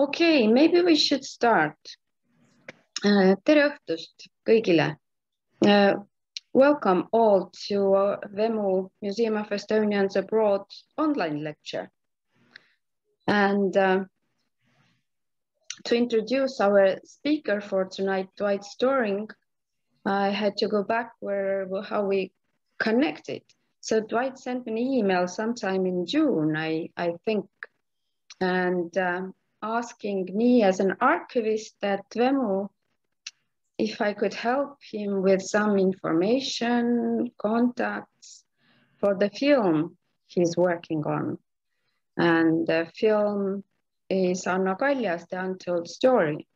Okay, maybe we should start. Uh, tere õhtust kõigile. Uh, welcome all to uh, Vemu Museum of Estonians Abroad online lecture. And uh, to introduce our speaker for tonight, Dwight Storring, I had to go back where how we connected. So Dwight sent me an email sometime in June, I, I think, and um, asking me as an archivist at Vemu if I could help him with some information, contacts for the film he's working on. And the film is Anna Kaljas, The Untold Story.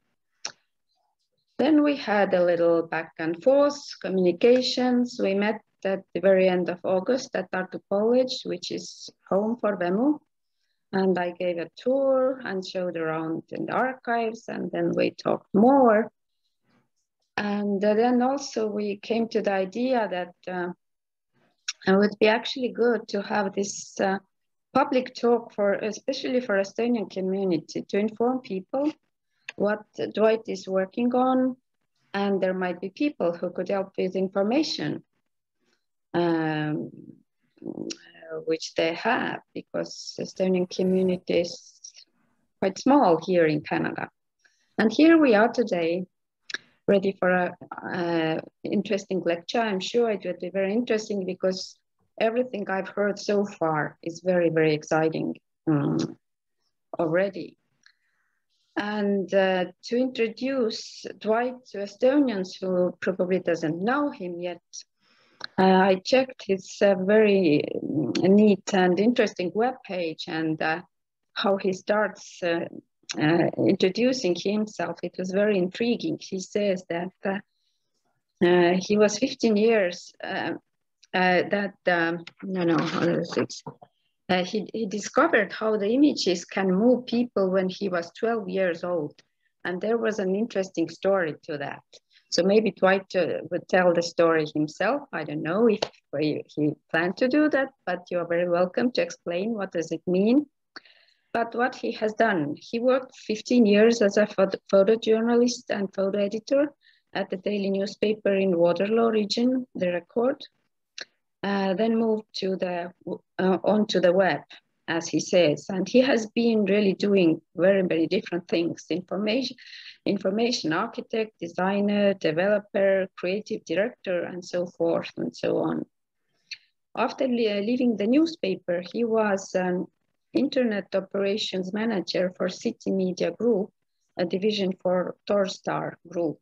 Then we had a little back and forth communications. We met at the very end of August at Tartu College, which is home for Vemu. And I gave a tour and showed around in the archives, and then we talked more. And then also we came to the idea that uh, it would be actually good to have this uh, public talk for, especially for Estonian community, to inform people what Dwight is working on, and there might be people who could help with information. Um, which they have because Estonian community is quite small here in Canada. And here we are today, ready for a, interesting lecture. I'm sure it will be very interesting because everything I've heard so far is very, very exciting um, already. And uh, to introduce Dwight to Estonians who probably doesn't know him yet, uh, I checked his uh, very neat and interesting web page and uh, how he starts uh, uh, introducing himself. It was very intriguing. He says that uh, he was 15 years that um, no no six. he, he discovered how the images can move people when he was 12 years old. And there was an interesting story to that. So maybe Dwight uh, would tell the story himself. I don't know if he, he planned to do that, but you are very welcome to explain what does it mean. But what he has done, he worked 15 years as a photo photojournalist and photo editor at the daily newspaper in Waterloo region, The Record. Uh, then moved to the uh, onto the web as he says. And he has been really doing very, very different things, information, information architect, designer, developer, creative director, and so forth and so on. After leaving the newspaper, he was an internet operations manager for City Media Group, a division for Torstar Group.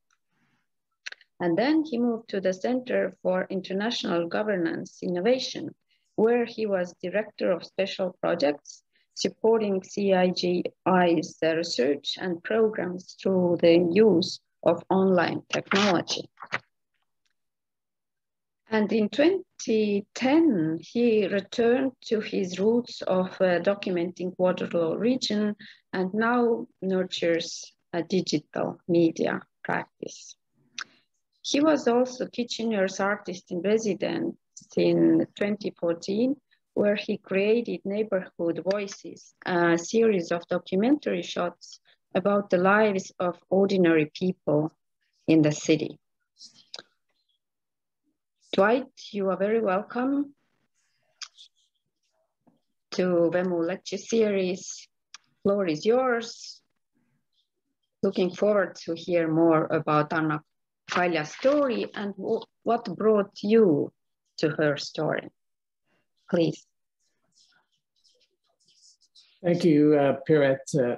And then he moved to the Center for International Governance Innovation, where he was director of special projects, supporting CIGI's research and programs through the use of online technology. And in 2010, he returned to his roots of uh, documenting Waterloo region and now nurtures a digital media practice. He was also Kitchener's artist in residence in 2014, where he created Neighborhood Voices, a series of documentary shots about the lives of ordinary people in the city. Dwight, you are very welcome to Vemu lecture series. Floor is yours. Looking forward to hear more about Anna Kaljas' story and what brought you to her story. Please. Thank you, uh, Piret. Uh,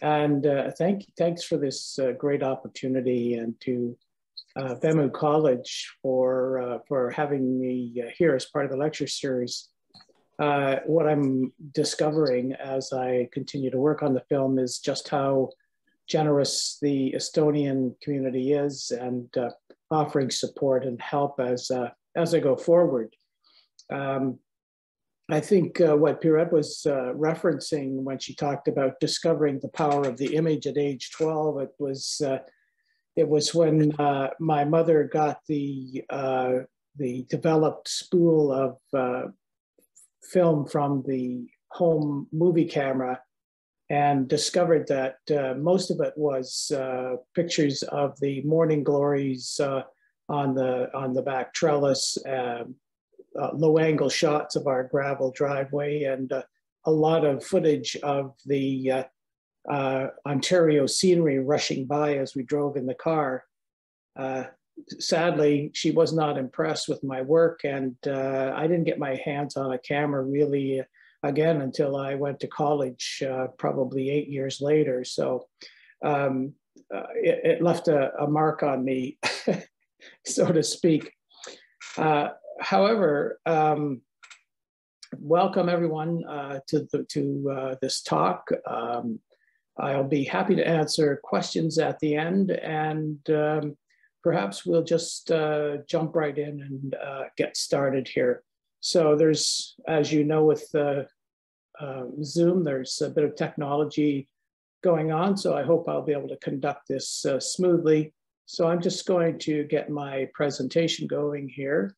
and uh, thank, thanks for this uh, great opportunity and to uh, College for, uh, for having me uh, here as part of the lecture series. what I'm discovering as I continue to work on the film is just how generous the Estonian community is and offering support and help as as I go forward. Um, I think uh, what Piret was uh, referencing when she talked about discovering the power of the image at age 12, it was uh, it was when uh, my mother got the uh, the developed spool of uh, film from the home movie camera and discovered that most of it was pictures of the morning glories on the on the back trellis, um, uh, low angle shots of our gravel driveway, and uh, a lot of footage of the uh, Ontario scenery rushing by as we drove in the car. sadly, she was not impressed with my work, and I didn't get my hands on a camera really again until I went to college, uh, probably eight years later. So um, uh, it, it, left a, a, mark on me, so to speak. Uh, however, um, welcome everyone uh, to, the, to uh, this talk. Um, I'll be happy to answer questions at the end and um, perhaps we'll just uh, jump right in and get started here. So there's, as you know, with uh, uh, Zoom, there's a bit of technology going on. So I hope I'll be able to conduct this uh, smoothly. So I'm just going to get my presentation going here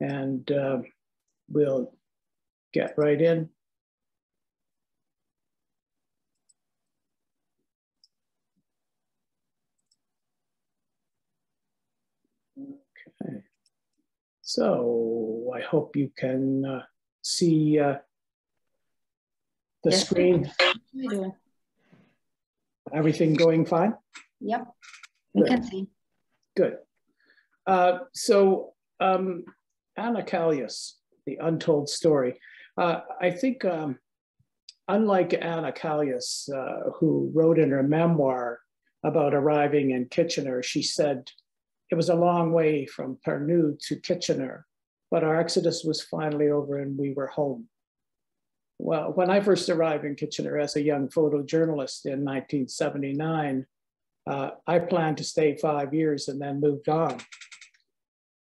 and uh, we'll get right in. Okay, so I hope you can uh, see uh, the yes. screen. Everything going fine? Yep, we can see. Good. Uh, so um, Anna Kaljas, the untold story. Uh, I think um, unlike Anna Kaljas, uh, who wrote in her memoir about arriving in Kitchener, she said, it was a long way from Pärnu to Kitchener, but our exodus was finally over and we were home. Well, when I first arrived in Kitchener as a young photojournalist in 1979, uh, I planned to stay five years and then moved on.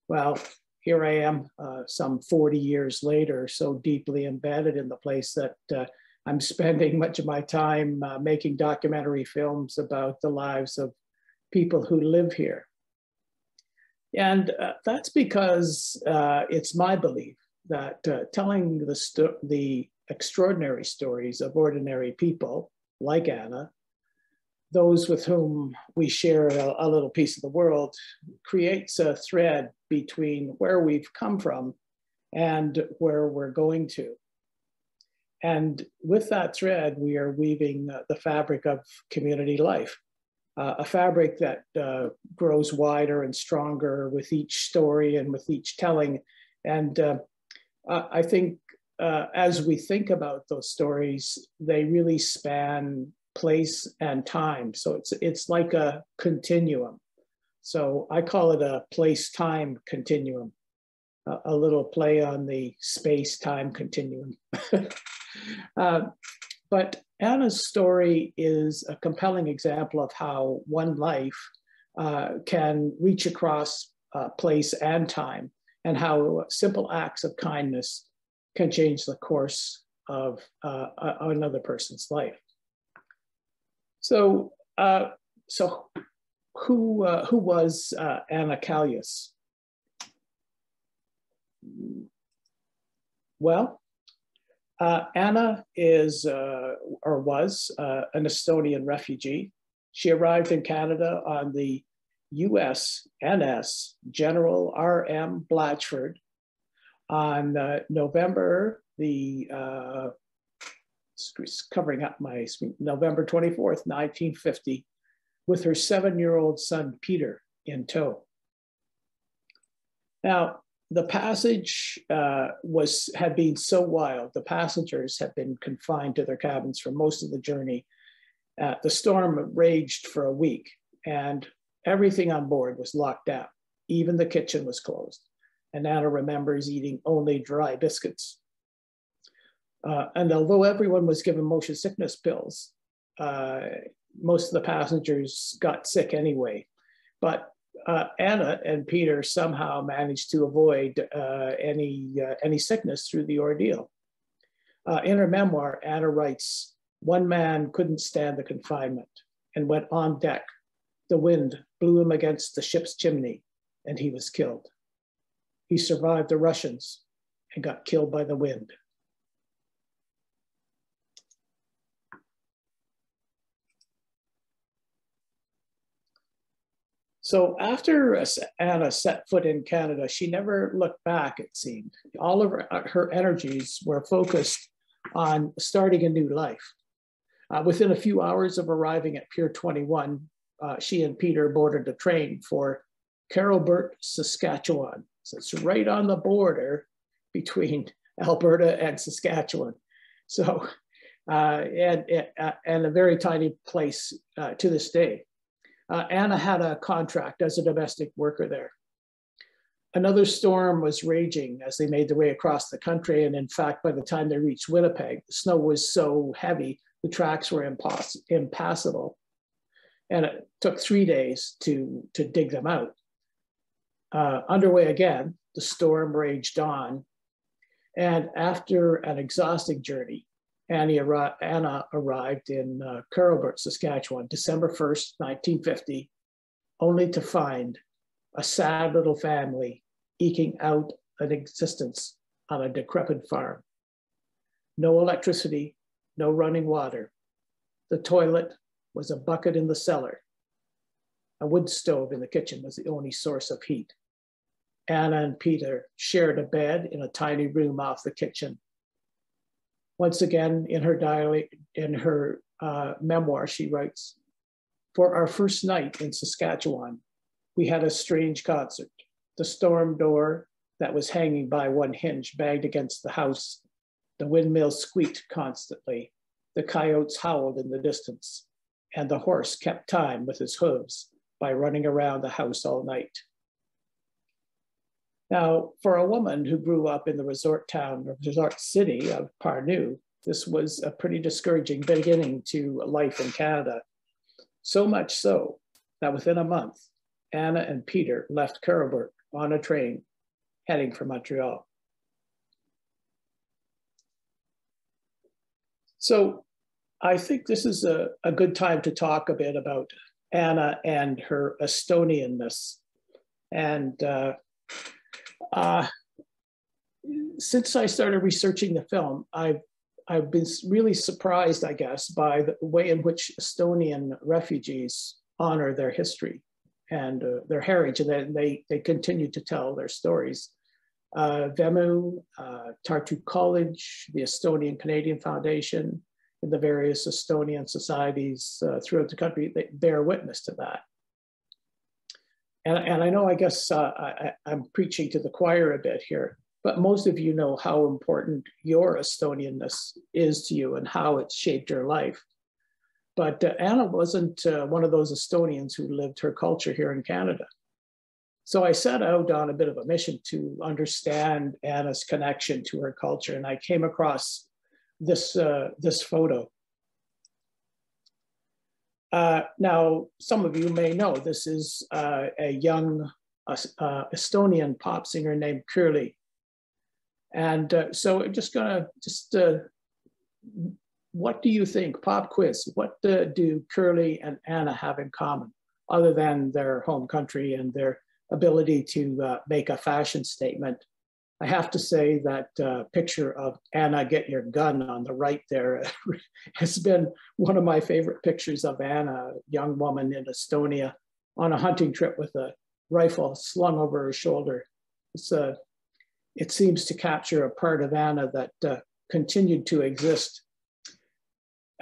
Well, here I am uh, some 40 years later, so deeply embedded in the place that uh, I'm spending much of my time uh, making documentary films about the lives of people who live here. And uh, that's because uh, it's my belief that uh, telling the, the extraordinary stories of ordinary people like Anna, those with whom we share a, a, little piece of the world, creates a thread between where we've come from and where we're going to. And with that thread, we are weaving uh, the fabric of community life uh, a fabric that uh, grows wider and stronger with each story and with each telling. And uh, I think uh, as we think about those stories, they really span place and time. So it's, it's like a continuum. So I call it a place-time continuum, a, a little play on the space-time continuum. uh, but Anna's story is a compelling example of how one life uh, can reach across uh, place and time, and how simple acts of kindness can change the course of uh, another person's life. So, uh, so who uh, who was uh, Anna Kaljas? Well, uh, Anna is uh, or was uh, an Estonian refugee. She arrived in Canada on the USNS General R.M. Blatchford on November the covering up my November 24th, 1950, with her seven-year-old son Peter in tow. Now, the passage uh, was had been so wild. The passengers had been confined to their cabins for most of the journey. Uh, the storm raged for a week, and everything on board was locked down. Even the kitchen was closed. And Anna remembers eating only dry biscuits. Uh, and although everyone was given motion sickness pills, uh, most of the passengers got sick anyway. But uh, Anna and Peter somehow managed to avoid uh, any, uh, any sickness through the ordeal. Uh, in her memoir, Anna writes, one man couldn't stand the confinement and went on deck. The wind blew him against the ship's chimney and he was killed. He survived the Russians and got killed by the wind. So after Anna set foot in Canada, she never looked back, it seemed. All of her, her energies were focused on starting a new life. Uh, within a few hours of arriving at Pier 21, uh, she and Peter boarded a train for Kerrobert, Saskatchewan. So it's right on the border between Alberta and Saskatchewan. So, uh, and, and a very tiny place uh, to this day. Uh, Anna had a contract as a domestic worker there. Another storm was raging as they made their way across the country. And in fact, by the time they reached Winnipeg, the snow was so heavy, the tracks were impass impassable. And it took three days to, to dig them out. Uh, underway again, the storm raged on. And after an exhausting journey, Annie, Anna arrived in uh, Kerrobert, Saskatchewan, December 1st, 1950, only to find a sad little family eking out an existence on a decrepit farm. No electricity, no running water. The toilet was a bucket in the cellar. A wood stove in the kitchen was the only source of heat. Anna and Peter shared a bed in a tiny room off the kitchen once again, in her diary, in her uh, memoir, she writes, for our first night in Saskatchewan, we had a strange concert. The storm door that was hanging by one hinge banged against the house. The windmill squeaked constantly. The coyotes howled in the distance, and the horse kept time with his hooves by running around the house all night. Now, for a woman who grew up in the resort town or resort city of Pärnu, this was a pretty discouraging beginning to life in Canada. So much so that within a month, Anna and Peter left Kerrobert on a train heading for Montreal. So I think this is a, a good time to talk a bit about Anna and her Estonianness. And uh, uh, since I started researching the film, I've I've been really surprised, I guess, by the way in which Estonian refugees honor their history and uh, their heritage, and then they they continue to tell their stories. Uh, Vemu, uh, Tartu College, the Estonian Canadian Foundation, and the various Estonian societies uh, throughout the country, they bear witness to that and, and I know, I guess uh, I, I'm preaching to the choir a bit here, but most of you know how important your Estonianness is to you and how it's shaped your life. But uh, Anna wasn't uh, one of those Estonians who lived her culture here in Canada. So I set out on a bit of a mission to understand Anna's connection to her culture, and I came across this, uh, this photo. Uh, now, some of you may know this is uh, a young uh, uh Estonian pop singer named Kerli. And uh, so I'm just gonna, just, uh, what do you think, pop quiz, what do Kerli and Anna have in common other than their home country and their ability to make a fashion statement I have to say that uh, picture of Anna get your gun on the right there has been one of my favorite pictures of Anna, a young woman in Estonia on a hunting trip with a rifle slung over her shoulder. It's a, uh, it seems to capture a part of Anna that uh, continued to exist.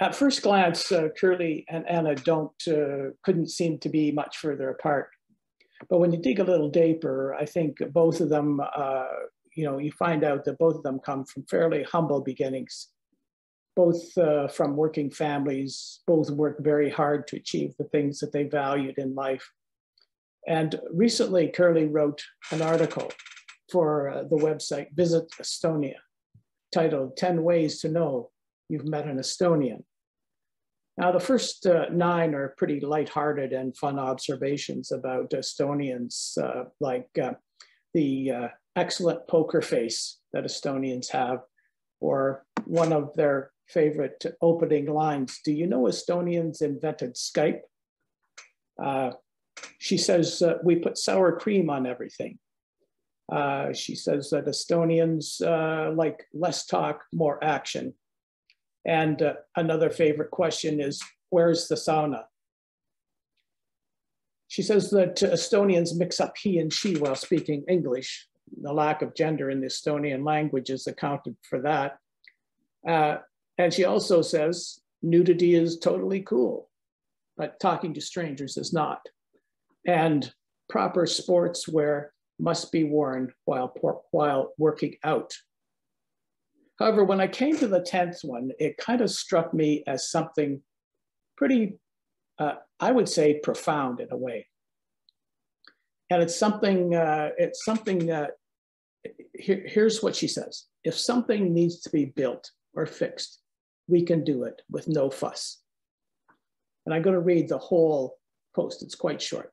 At first glance, uh, Kerli and Anna don't, uh, couldn't seem to be much further apart. But when you dig a little deeper, I think both of them uh, you know, you find out that both of them come from fairly humble beginnings, both uh, from working families, both worked very hard to achieve the things that they valued in life. And recently, Kerli wrote an article for uh, the website Visit Estonia, titled 10 Ways to Know You've Met an Estonian. Now, the first uh, nine are pretty lighthearted and fun observations about Estonians, uh, like uh, the uh, excellent poker face that Estonians have, or one of their favorite opening lines, do you know Estonians invented Skype? Uh, she says, uh, we put sour cream on everything. Uh, she says that Estonians uh, like less talk, more action. And uh, another favorite question is, where's the sauna? She says that Estonians mix up he and she while speaking English. The lack of gender in the Estonian language is accounted for that. Uh, and she also says nudity is totally cool, but talking to strangers is not. And proper sportswear must be worn while, while working out. However, when I came to the 10th one, it kind of struck me as something pretty, uh, I would say, profound in a way. And it's something, uh, it's something that, here, here's what she says. If something needs to be built or fixed, we can do it with no fuss. And I'm going to read the whole post, it's quite short.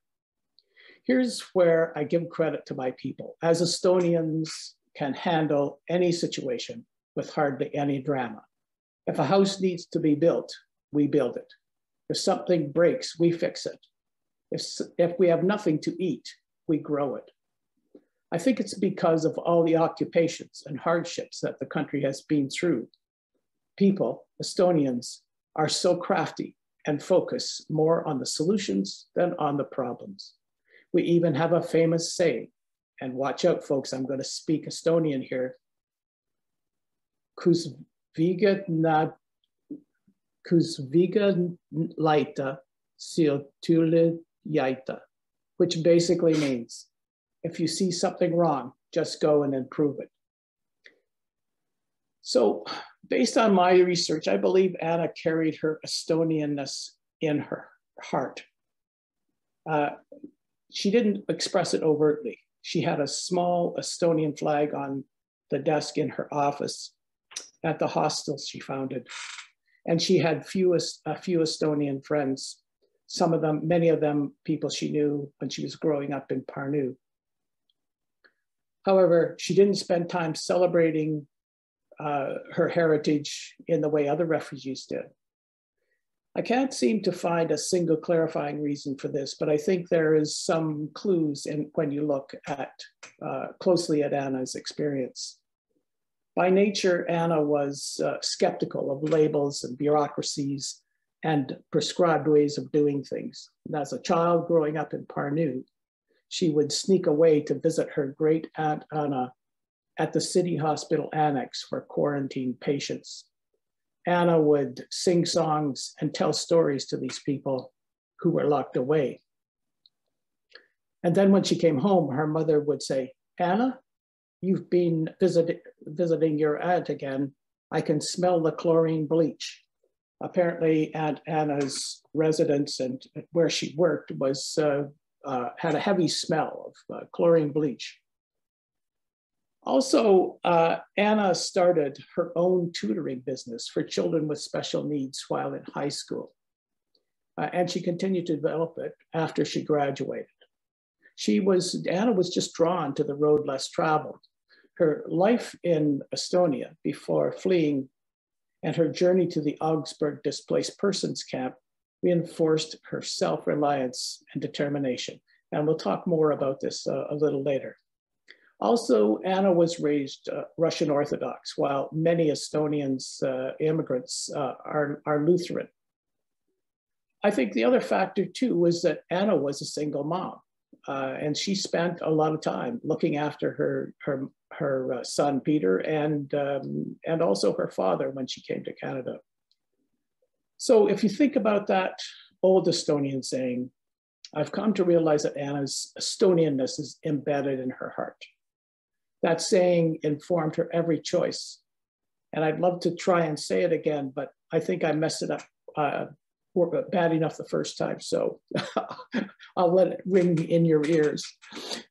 Here's where I give credit to my people. As Estonians can handle any situation with hardly any drama. If a house needs to be built, we build it. If something breaks, we fix it. If, if we have nothing to eat, we grow it. I think it's because of all the occupations and hardships that the country has been through. People, Estonians, are so crafty and focus more on the solutions than on the problems. We even have a famous saying, and watch out, folks, I'm going to speak Estonian here. Kusviga na kusviga laita siltule yaita, which basically means if you see something wrong, just go and improve it. So, based on my research, I believe Anna carried her Estonianness in her heart. Uh, she didn't express it overtly. She had a small Estonian flag on the desk in her office at the hostel she founded. And she had few, a few Estonian friends, some of them, many of them people she knew when she was growing up in Pärnu. However, she didn't spend time celebrating uh, her heritage in the way other refugees did. I can't seem to find a single clarifying reason for this, but I think there is some clues in when you look at uh, closely at Anna's experience. By nature, Anna was uh, skeptical of labels and bureaucracies and prescribed ways of doing things. And as a child growing up in Pärnu, she would sneak away to visit her great aunt Anna at the city hospital annex for quarantine patients. Anna would sing songs and tell stories to these people who were locked away. And then when she came home, her mother would say, Anna, you've been visit, visiting your aunt again. I can smell the chlorine bleach. Apparently, Aunt Anna's residence and where she worked was uh, uh, had a heavy smell of uh, chlorine bleach. Also, uh, Anna started her own tutoring business for children with special needs while in high school. Uh, and she continued to develop it after she graduated. She was, Anna was just drawn to the road less traveled. Her life in Estonia before fleeing and her journey to the Augsburg displaced persons camp reinforced her self-reliance and determination. And we'll talk more about this uh, a little later. Also, Anna was raised uh, Russian Orthodox, while many Estonians, uh, immigrants, uh, are, are Lutheran. I think the other factor too was that Anna was a single mom, uh, and she spent a lot of time looking after her, her, her uh, son, Peter, and, um, and also her father when she came to Canada. So if you think about that old Estonian saying, I've come to realize that Anna's Estonianness is embedded in her heart. That saying informed her every choice. And I'd love to try and say it again, but I think I messed it up uh, bad enough the first time. So I'll let it ring in your ears.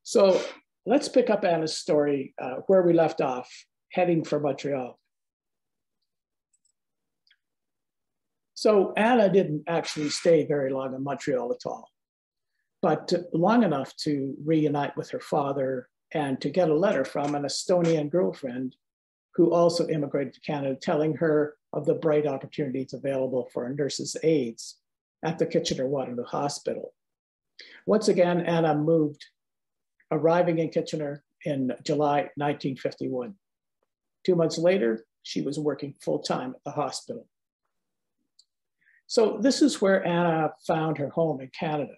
So let's pick up Anna's story uh, where we left off, heading for Montreal. So Anna didn't actually stay very long in Montreal at all, but long enough to reunite with her father and to get a letter from an Estonian girlfriend who also immigrated to Canada, telling her of the bright opportunities available for nurses' aides at the Kitchener-Waterloo Hospital. Once again, Anna moved, arriving in Kitchener in July 1951. Two months later, she was working full-time at the hospital. So this is where Anna found her home in Canada.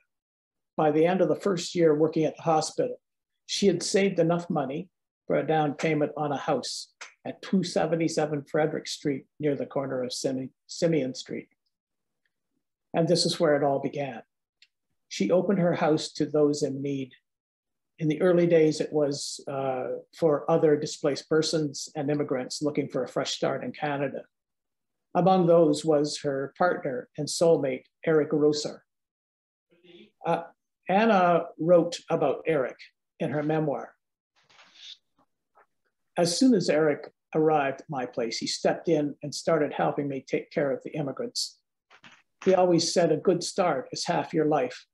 by the end of the first year working at the hospital, she had saved enough money for a down payment on a house at 277 Frederick Street near the corner of Simeon Street. And this is where it all began. She opened her house to those in need. In the early days, it was uh, for other displaced persons and immigrants looking for a fresh start in Canada. Among those was her partner and soulmate, Eric Rosar. Uh, Anna wrote about Eric in her memoir. As soon as Eric arrived at my place, he stepped in and started helping me take care of the immigrants. He always said a good start is half your life.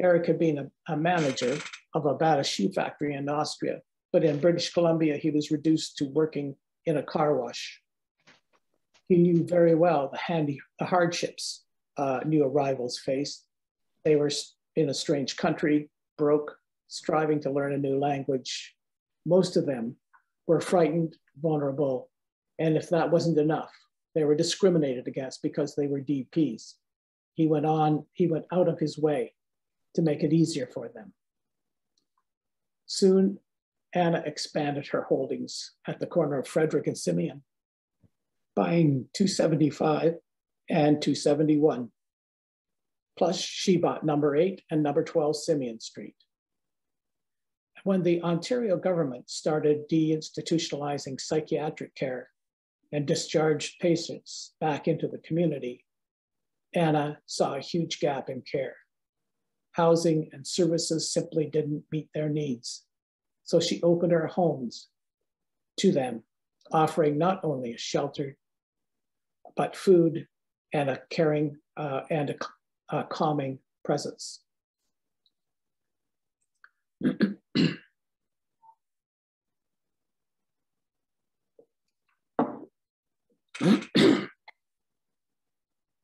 Eric had been a, a manager of a Bata shoe factory in Austria, but in British Columbia, he was reduced to working in a car wash. He knew very well the, handy, the hardships uh, new arrivals faced. They were in a strange country, broke, striving to learn a new language. Most of them were frightened, vulnerable, and if that wasn't enough, they were discriminated against because they were DPs. He went on, he went out of his way to make it easier for them. Soon, Anna expanded her holdings at the corner of Frederick and Simeon, buying 275 and 271. Plus, she bought number eight and number 12 Simeon Street. When the Ontario government started deinstitutionalizing psychiatric care and discharged patients back into the community, Anna saw a huge gap in care. Housing and services simply didn't meet their needs. So she opened her homes to them, offering not only a shelter, but food and a caring uh, and a, a calming presence.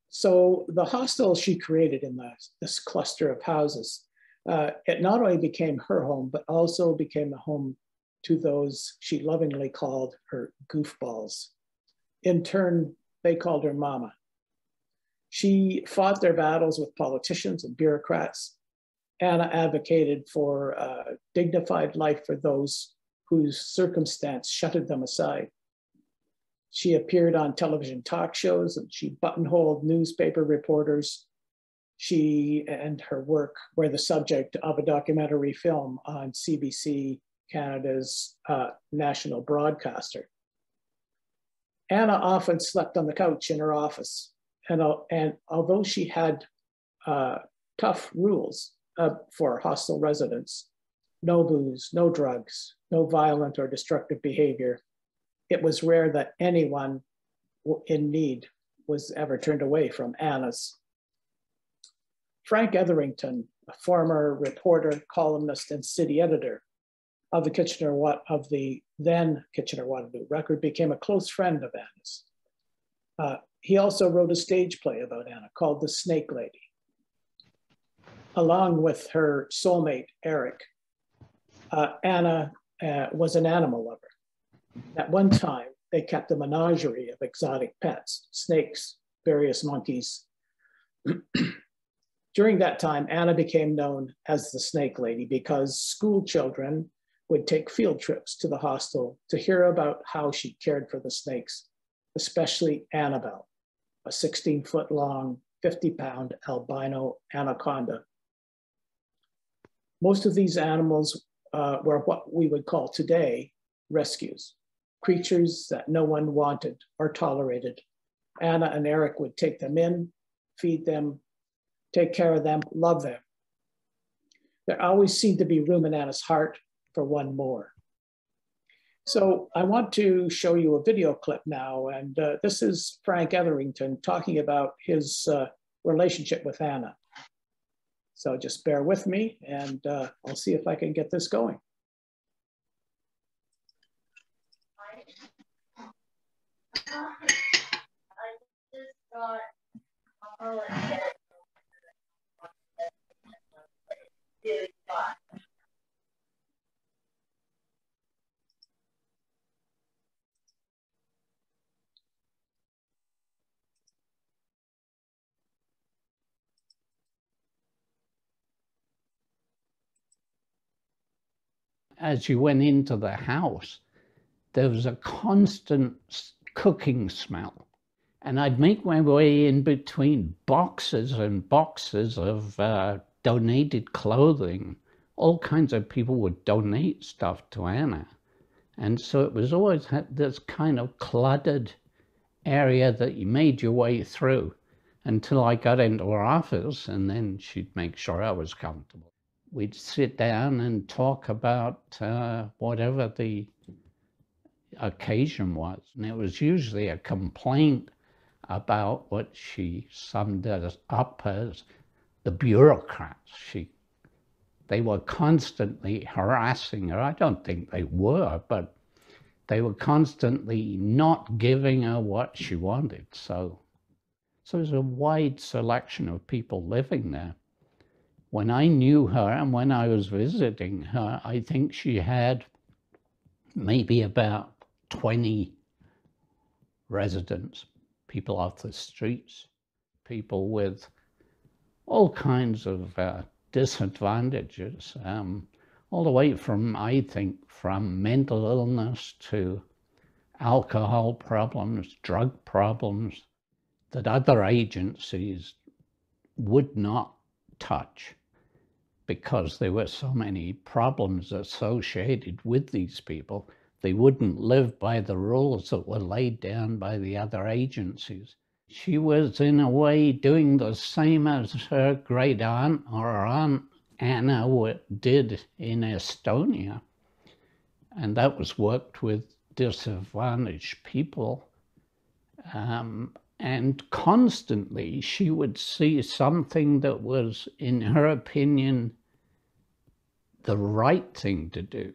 so the hostel she created in the, this cluster of houses, uh, it not only became her home, but also became a home to those she lovingly called her goofballs. In turn, they called her mama. She fought their battles with politicians and bureaucrats. Anna advocated for a dignified life for those whose circumstance shutted them aside. She appeared on television talk shows and she buttonholed newspaper reporters. She and her work were the subject of a documentary film on CBC Canada's uh, national broadcaster. Anna often slept on the couch in her office. And, and although she had uh, tough rules uh, for hostile residents, no booze, no drugs, no violent or destructive behavior, it was rare that anyone in need was ever turned away from Anna's. Frank Etherington, a former reporter, columnist, and city editor of the Kitchener of the then Kitchener Waterloo Record, became a close friend of Anna's. Uh, he also wrote a stage play about Anna called The Snake Lady. Along with her soulmate, Eric, uh, Anna uh, was an animal lover. At one time, they kept a menagerie of exotic pets, snakes, various monkeys. During that time, Anna became known as the Snake Lady because school children would take field trips to the hostel to hear about how she cared for the snakes, especially Annabelle, a 16 foot long, 50 pound albino anaconda. Most of these animals uh, were what we would call today rescues creatures that no one wanted or tolerated. Anna and Eric would take them in, feed them, take care of them, love them. There always seemed to be room in Anna's heart for one more. So I want to show you a video clip now, and uh, this is Frank Etherington talking about his uh, relationship with Anna. So just bear with me and uh, I'll see if I can get this going. I just got, as you went into the house, there was a constant cooking smell. And I'd make my way in between boxes and boxes of uh, donated clothing. All kinds of people would donate stuff to Anna. And so it was always this kind of cluttered area that you made your way through until I got into her office and then she'd make sure I was comfortable. We'd sit down and talk about uh, whatever the occasion was. And it was usually a complaint about what she summed up as the bureaucrats. She they were constantly harassing her. I don't think they were, but they were constantly not giving her what she wanted. So, so there's a wide selection of people living there. When I knew her and when I was visiting her, I think she had maybe about 20 residents, people off the streets, people with all kinds of uh, disadvantages, um, all the way from, I think, from mental illness to alcohol problems, drug problems that other agencies would not touch because there were so many problems associated with these people. They wouldn't live by the rules that were laid down by the other agencies she was in a way doing the same as her great aunt or aunt Anna did in Estonia. And that was worked with disadvantaged people. Um, and constantly she would see something that was, in her opinion, the right thing to do.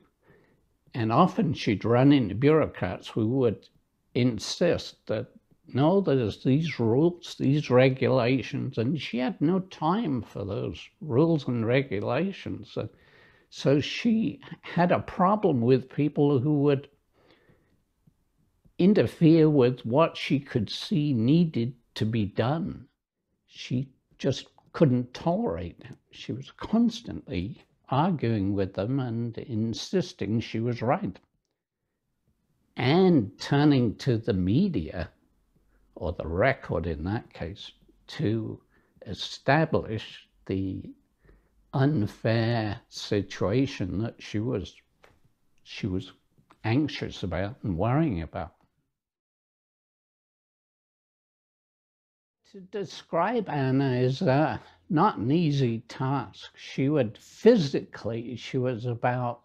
And often she'd run into bureaucrats who would insist that no, there's these rules, these regulations, and she had no time for those rules and regulations. So she had a problem with people who would interfere with what she could see needed to be done. She just couldn't tolerate it. She was constantly arguing with them and insisting she was right. And turning to the media or the record in that case, to establish the unfair situation that she was she was anxious about and worrying about. To describe Anna is uh, not an easy task. She would physically, she was about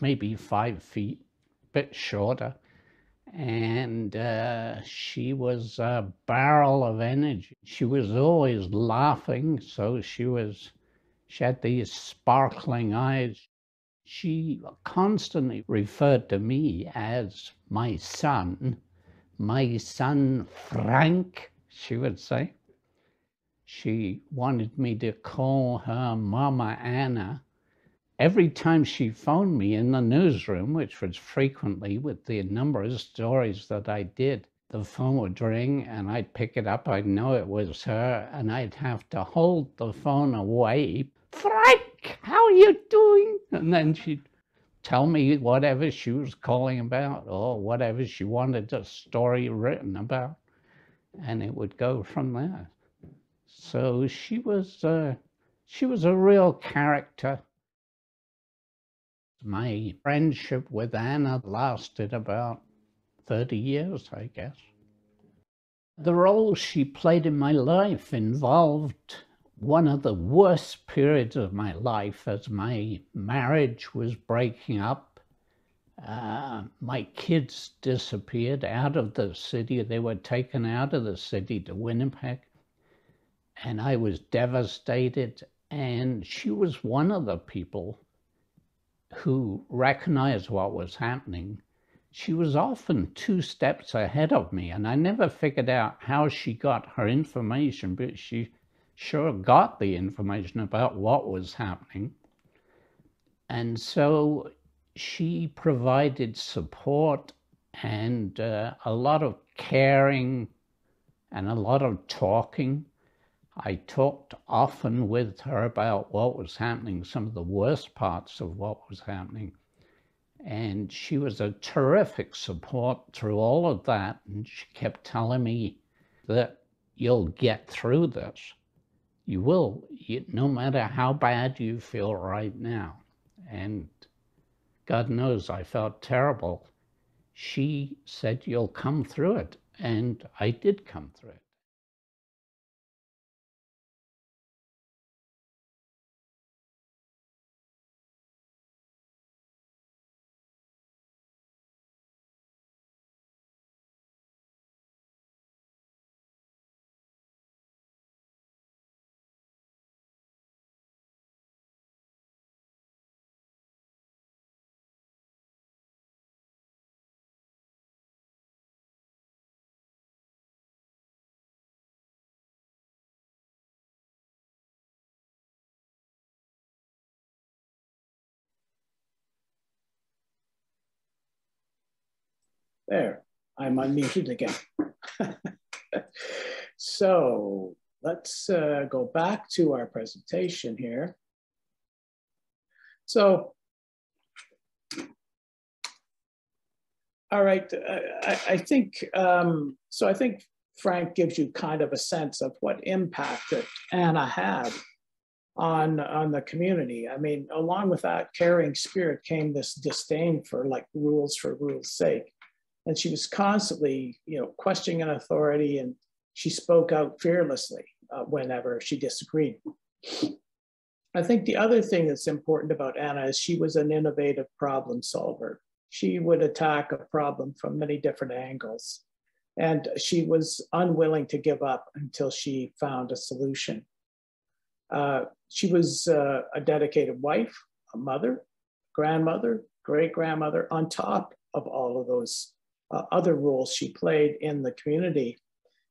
maybe five feet, a bit shorter and uh, she was a barrel of energy. She was always laughing, so she was, she had these sparkling eyes. She constantly referred to me as my son, my son Frank, she would say. She wanted me to call her Mama Anna every time she phoned me in the newsroom, which was frequently with the number of stories that I did, the phone would ring and I'd pick it up. I'd know it was her and I'd have to hold the phone away. Frank, how are you doing? And then she'd tell me whatever she was calling about or whatever she wanted a story written about. And it would go from there. So she was, uh, she was a real character my friendship with Anna lasted about 30 years, I guess. The role she played in my life involved one of the worst periods of my life as my marriage was breaking up. Uh, my kids disappeared out of the city. They were taken out of the city to Winnipeg. And I was devastated. And she was one of the people who recognized what was happening, she was often two steps ahead of me, and I never figured out how she got her information, but she sure got the information about what was happening. And so she provided support and uh, a lot of caring and a lot of talking. I talked often with her about what was happening, some of the worst parts of what was happening. And she was a terrific support through all of that. And she kept telling me that you'll get through this. You will, you, no matter how bad you feel right now. And God knows I felt terrible. She said, You'll come through it. And I did come through it. There, I'm unmuted again. so let's uh, go back to our presentation here. So, all right, I, I think, um, so I think Frank gives you kind of a sense of what impact that Anna had on, on the community. I mean, along with that caring spirit came this disdain for like rules for rules sake and she was constantly, you know, questioning an authority, and she spoke out fearlessly uh, whenever she disagreed. I think the other thing that's important about Anna is she was an innovative problem solver. She would attack a problem from many different angles, and she was unwilling to give up until she found a solution. Uh, she was uh, a dedicated wife, a mother, grandmother, great grandmother, on top of all of those uh, other roles she played in the community.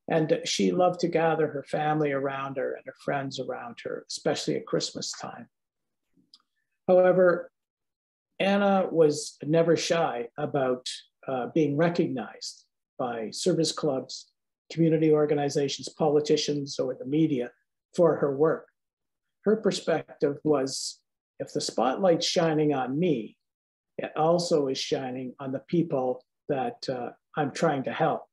And she loved to gather her family around her and her friends around her, especially at Christmas time. However, Anna was never shy about uh, being recognized by service clubs, community organizations, politicians, or the media for her work. Her perspective was if the spotlight's shining on me, it also is shining on the people that uh, I'm trying to help.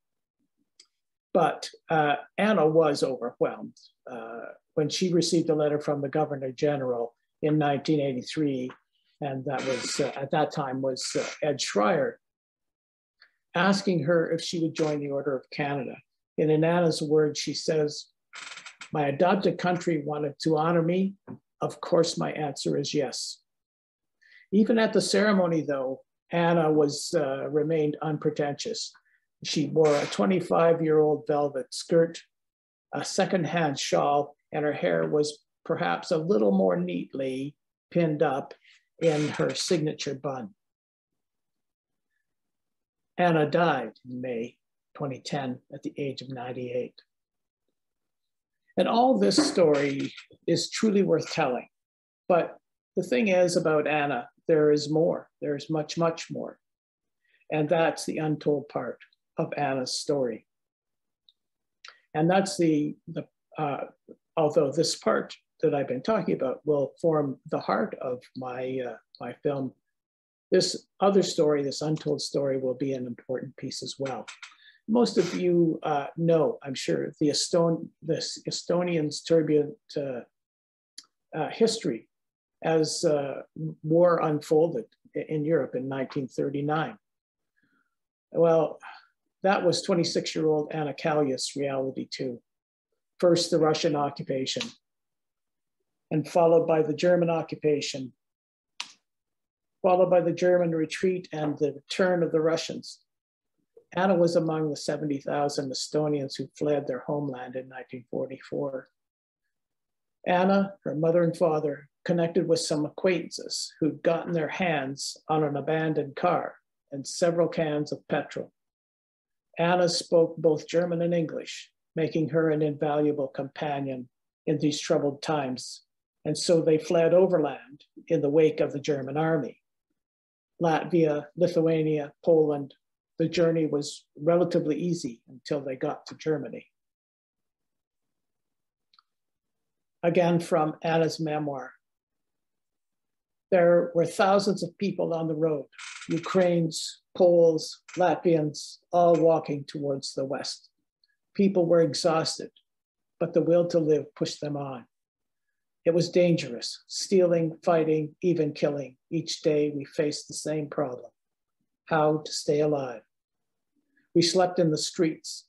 But uh, Anna was overwhelmed. Uh, when she received a letter from the Governor General in 1983, and that was uh, at that time was uh, Ed Schreyer, asking her if she would join the Order of Canada. And in Anna's words, she says, My adopted country wanted to honor me. Of course, my answer is yes. Even at the ceremony, though, Anna was uh, remained unpretentious. She wore a 25 year old velvet skirt, a secondhand shawl, and her hair was perhaps a little more neatly pinned up in her signature bun. Anna died in May 2010 at the age of 98. And all this story is truly worth telling. But the thing is about Anna, there is more. There is much, much more. And that's the untold part of Anna's story. And that's the, the uh, although this part that I've been talking about will form the heart of my, uh, my film, this other story, this untold story, will be an important piece as well. Most of you uh, know, I'm sure, the, Eston the Estonians' turbulent uh, uh, history as uh, war unfolded in Europe in 1939. Well, that was 26 year old Anna Kaljas reality too. First, the Russian occupation, and followed by the German occupation, followed by the German retreat and the return of the Russians. Anna was among the 70,000 Estonians who fled their homeland in 1944. Anna, her mother and father, connected with some acquaintances who'd gotten their hands on an abandoned car and several cans of petrol. Anna spoke both German and English, making her an invaluable companion in these troubled times. And so they fled overland in the wake of the German army. Latvia, Lithuania, Poland, the journey was relatively easy until they got to Germany. Again, from Anna's memoir. There were thousands of people on the road, Ukrainians, Poles, Latvians, all walking towards the west. People were exhausted, but the will to live pushed them on. It was dangerous, stealing, fighting, even killing. Each day we faced the same problem, how to stay alive. We slept in the streets.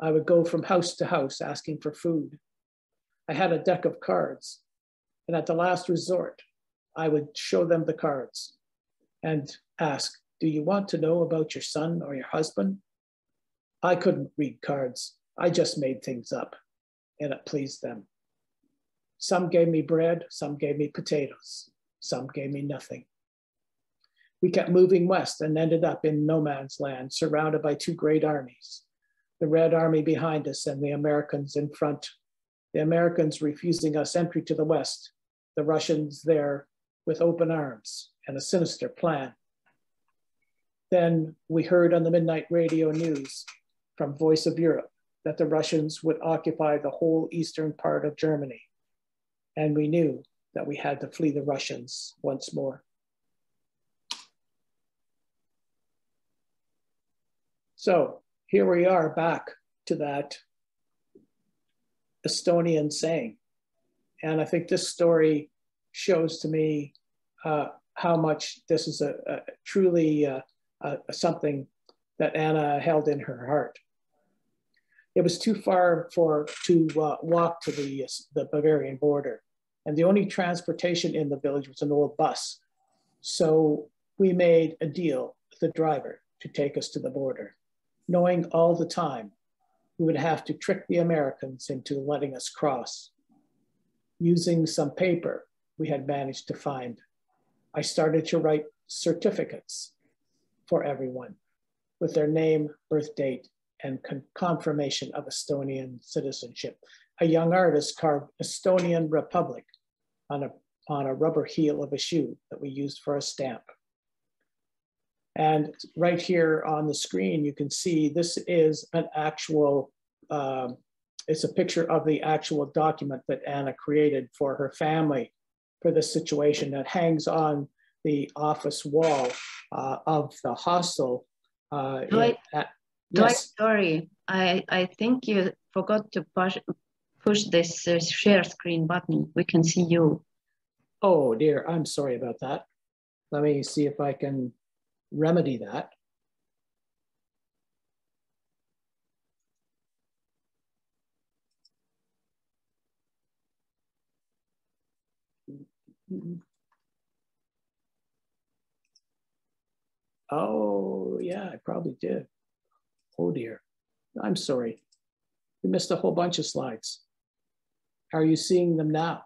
I would go from house to house asking for food. I had a deck of cards. And at the last resort, I would show them the cards and ask, Do you want to know about your son or your husband? I couldn't read cards. I just made things up, and it pleased them. Some gave me bread, some gave me potatoes, some gave me nothing. We kept moving west and ended up in no man's land, surrounded by two great armies the Red Army behind us and the Americans in front. The Americans refusing us entry to the west, the Russians there with open arms and a sinister plan. Then we heard on the midnight radio news from Voice of Europe that the Russians would occupy the whole eastern part of Germany. And we knew that we had to flee the Russians once more. So here we are back to that Estonian saying. And I think this story shows to me uh, how much this is a, a truly uh, something that Anna held in her heart. It was too far for to uh, walk to the, the Bavarian border. And the only transportation in the village was an old bus. So we made a deal with the driver to take us to the border, knowing all the time we would have to trick the Americans into letting us cross. Using some paper we had managed to find, I started to write certificates for everyone with their name, birth date, and con confirmation of Estonian citizenship. A young artist carved Estonian Republic on a, on a rubber heel of a shoe that we used for a stamp. And right here on the screen, you can see this is an actual, um, it's a picture of the actual document that Anna created for her family for this situation that hangs on the office wall uh, of the hostel. Uh, Dwight, at, yes. sorry, I, I think you forgot to push, push this uh, share screen button. We can see you. Oh dear, I'm sorry about that. Let me see if I can remedy that. Oh, yeah, I probably did. Oh dear. I'm sorry. We missed a whole bunch of slides. Are you seeing them now?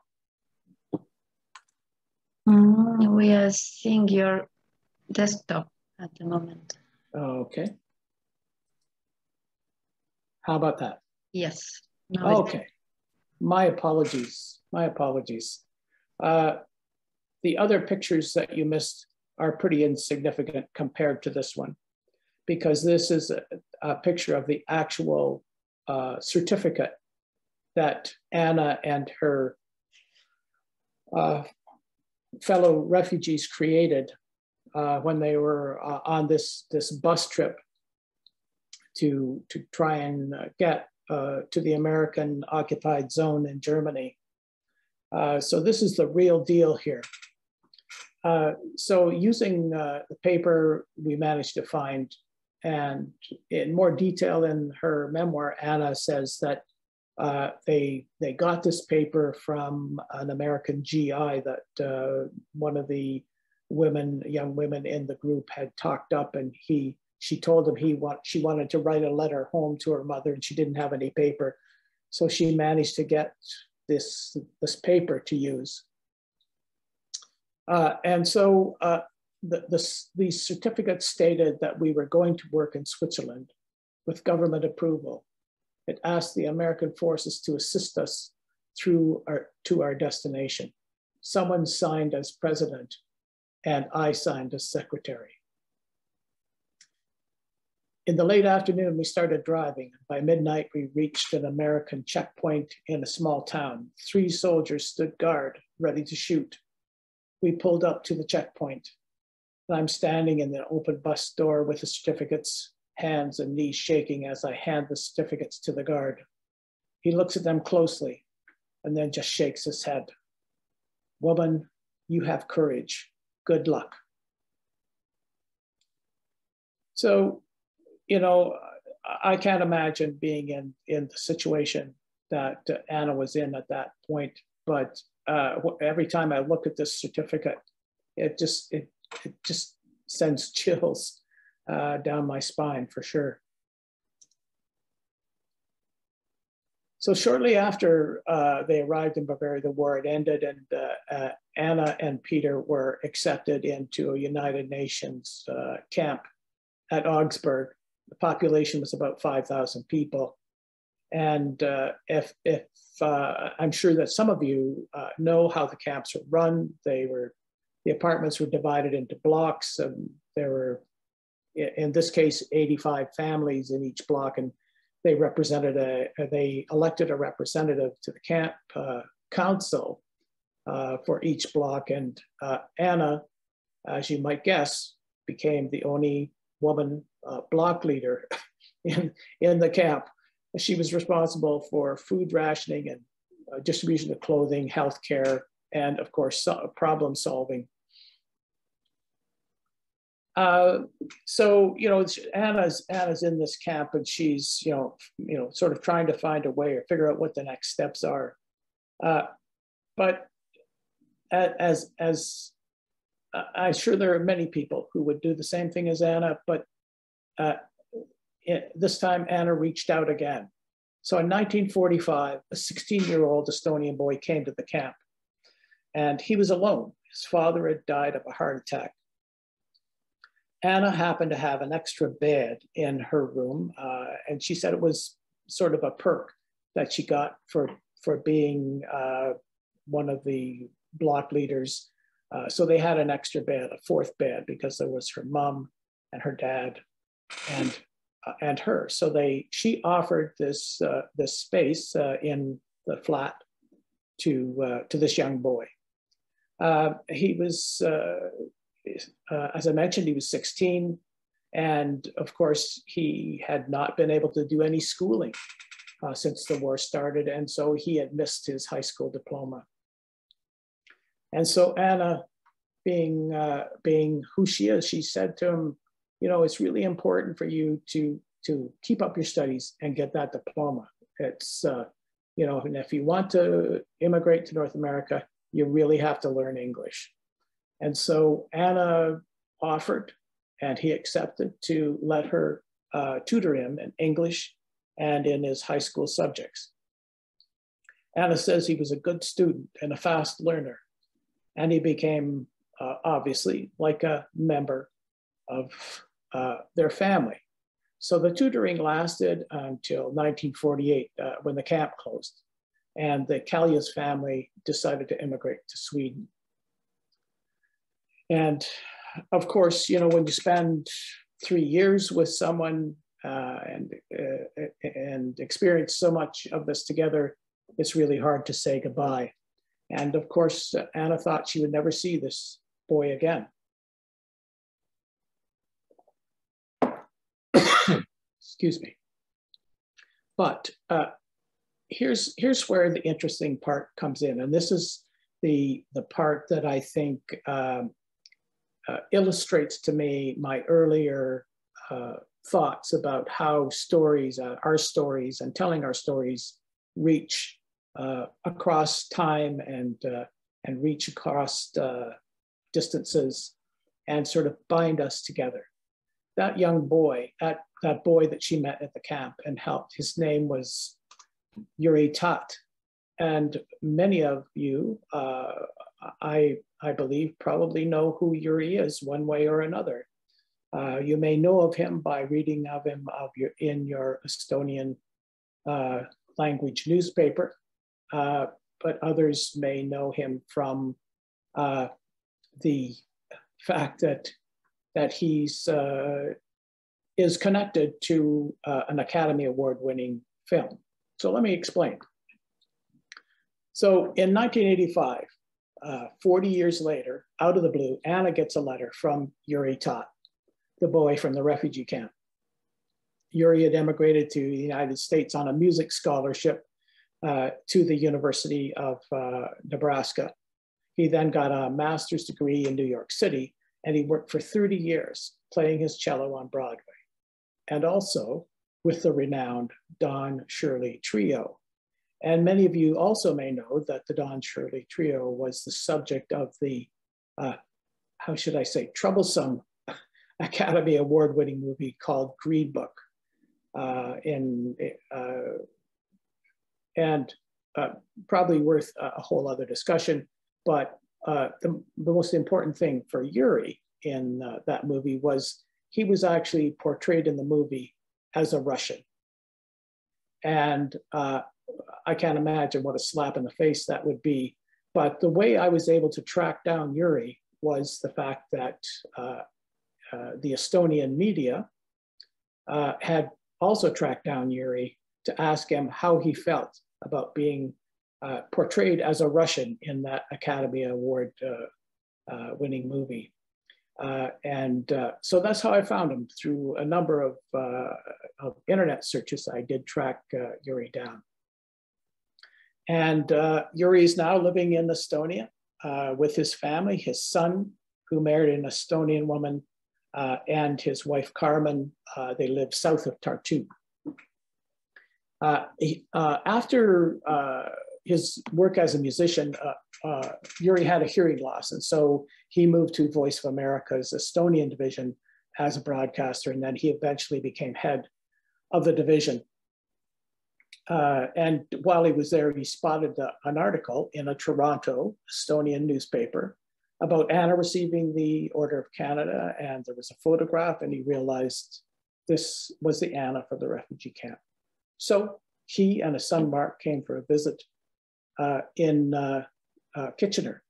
Mm, we are seeing your desktop at the moment. Okay. How about that? Yes. okay. My apologies. My apologies. Uh, the other pictures that you missed are pretty insignificant compared to this one because this is a, a picture of the actual uh, certificate that Anna and her uh, fellow refugees created uh, when they were uh, on this, this bus trip to, to try and uh, get uh, to the American occupied zone in Germany. so this is the real deal here. Uh, so using uh, the paper we managed to find, and in more detail in her memoir, Anna says that uh, they they got this paper from an American GI that uh, one of the women, young women in the group, had talked up, and he she told him he want she wanted to write a letter home to her mother, and she didn't have any paper, so she managed to get this this paper to use. Uh, and so uh, the, the, these certificates stated that we were going to work in Switzerland with government approval. It asked the American forces to assist us through our, to our destination. Someone signed as president and I signed as secretary. in the late afternoon, we started driving. By midnight, we reached an American checkpoint in a small town. Three soldiers stood guard, ready to shoot. We pulled up to the checkpoint. I'm standing in the open bus door with the certificates, hands and knees shaking as I hand the certificates to the guard. He looks at them closely and then just shakes his head. Woman, you have courage. Good luck. So, you know, I can't imagine being in, in the situation that Anna was in at that point. But uh, every time I look at this certificate, it just it, it just sends chills uh, down my spine for sure. So shortly after uh, they arrived in Bavaria, the war had ended, and uh, uh, Anna and Peter were accepted into a United Nations uh, camp at Augsburg. The population was about 5,000 people. And uh, if, if uh, I'm sure that some of you know how the camps were run, they were, the apartments were divided into blocks, and there were, in this case, 85 families in each block, and they represented a, they elected a representative to the camp uh, council uh, for each block. And uh, Anna, as you might guess, became the only woman uh, block leader in, in the camp. She was responsible for food rationing and uh, distribution of clothing, healthcare, and of course, so problem solving uh, so you know, Anna's Anna's in this camp, and she's you know you know sort of trying to find a way or figure out what the next steps are. Uh, but as as I'm sure there are many people who would do the same thing as Anna, but uh, it, this time Anna reached out again. So in 1945, a 16-year-old Estonian boy came to the camp, and he was alone. His father had died of a heart attack Anna happened to have an extra bed in her room, uh, and she said it was sort of a perk that she got for for being uh, one of the block leaders. Uh, so they had an extra bed, a fourth bed, because there was her mom and her dad, and uh, and her. So they she offered this uh, this space uh, in the flat to to this young boy. he was uh, as I mentioned, he was 16. And of course, he had not been able to do any schooling uh, since the war started. And so he had missed his high school diploma. And so Anna, being, uh, being who she is, she said to him, you know, it's really important for you to, to keep up your studies and get that diploma. It's, uh, you know, and if you want to immigrate to North America, you really have to learn English. And so Anna offered, and he accepted to let her uh, tutor him in English and in his high school subjects. Anna says he was a good student and a fast learner, and he became uh, obviously like a member of uh, their family. So the tutoring lasted until 1948 uh, when the camp closed and the Kaljas family decided to immigrate to Sweden. And of course, you know, when you spend three years with someone uh, and uh, and experience so much of this together, it's really hard to say goodbye. And of course, Anna thought she would never see this boy again. Excuse me. But uh, here's here's where the interesting part comes in, and this is the the part that I think um, uh, illustrates to me my earlier uh, thoughts about how stories, uh, our stories, and telling our stories reach uh, across time and uh, and reach across uh, distances and sort of bind us together. That young boy, that that boy that she met at the camp and helped, his name was Yuri Täht, and many of you, I I believe, probably know who Yuri is one way or another. Uh, you may know of him by reading of him of your, in your Estonian uh, language newspaper, uh, but others may know him from uh, the fact that, that he's uh, is connected to uh, an Academy Award winning film. So let me explain. So in 1985, uh, 40 years later, out of the blue, Anna gets a letter from Yuri Täht, the boy from the refugee camp. Yuri had emigrated to the United States on a music scholarship uh, to the University of uh, Nebraska. He then got a master's degree in New York City, and he worked for 30 years playing his cello on Broadway, and also with the renowned Don Shirley Trio. And many of you also may know that the Don Shirley Trio was the subject of the, uh, how should I say, troublesome Academy Award winning movie called Green Book. Uh, in, uh, and uh, probably worth a whole other discussion. But uh, the, the, most important thing for Yuri in uh, that movie was he was actually portrayed in the movie as a Russian. And uh, I can't imagine what a slap in the face that would be. But the way I was able to track down Yuri was the fact that uh, uh, the Estonian media uh, had also tracked down Yuri to ask him how he felt about being uh, portrayed as a Russian in that Academy Award uh, uh, winning movie. And so that's how I found him through a number of, of internet searches. I did track Yuri down. And Yuri is now living in Estonia with his family, his son, who married an Estonian woman, and his wife Carmen. they live south of Tartu. Uh, he, uh, after uh, his work as a musician, uh, uh, Yuri had a hearing loss, and so he moved to Voice of America's Estonian division as a broadcaster, and then he eventually became head of the division. Uh, and while he was there, he spotted an article in a Toronto Estonian newspaper about Anna receiving the Order of Canada, and there was a photograph, and he realized this was the Anna for the refugee camp. So he and his son Mark came for a visit uh, in uh, uh, Kitchener.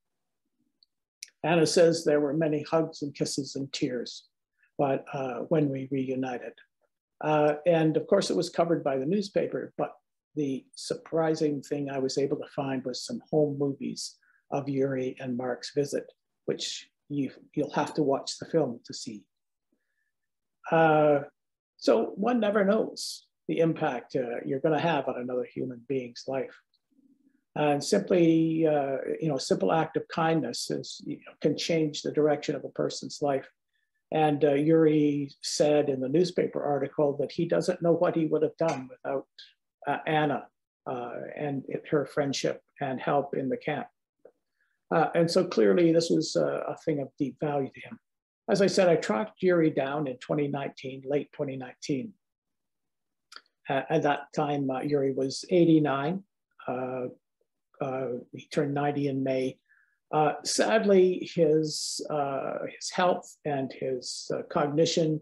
Anna says there were many hugs and kisses and tears but, uh, when we reunited. Uh, and of course, it was covered by the newspaper, but the surprising thing I was able to find was some home movies of Yuri and Mark's visit, which you, you'll have to watch the film to see. Uh, so one never knows the impact uh, you're going to have on another human being's life. And simply, uh, you know, a simple act of kindness is, you know, can change the direction of a person's life. And uh, Yuri said in the newspaper article that he doesn't know what he would have done without uh, Anna uh, and her friendship and help in the camp. Uh, and so clearly, this was a, thing of deep value to him. As I said, I tracked Yuri down in 2019, late 2019. Uh, at that time, uh, Yuri was 89. Uh, uh, he turned 90 in May. Uh, sadly, his, his health and his cognition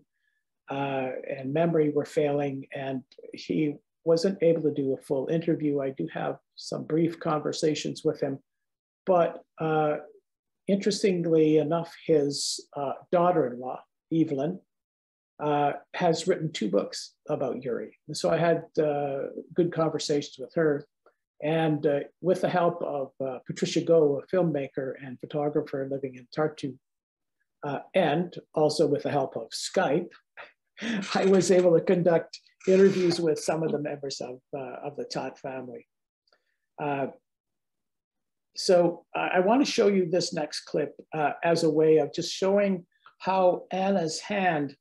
and memory were failing, and he wasn't able to do a full interview. I do have some brief conversations with him, but interestingly enough, his daughter-in-law, Evelyn, uh, has written two books about Yuri. And so I had uh, good conversations with her. And uh, with the help of uh, Patricia Go, a filmmaker and photographer living in Tartu, uh, and also with the help of Skype, I was able to conduct interviews with some of the members of, uh, of the Täht family. so I want to show you this next clip as a way of just showing how Anna's hand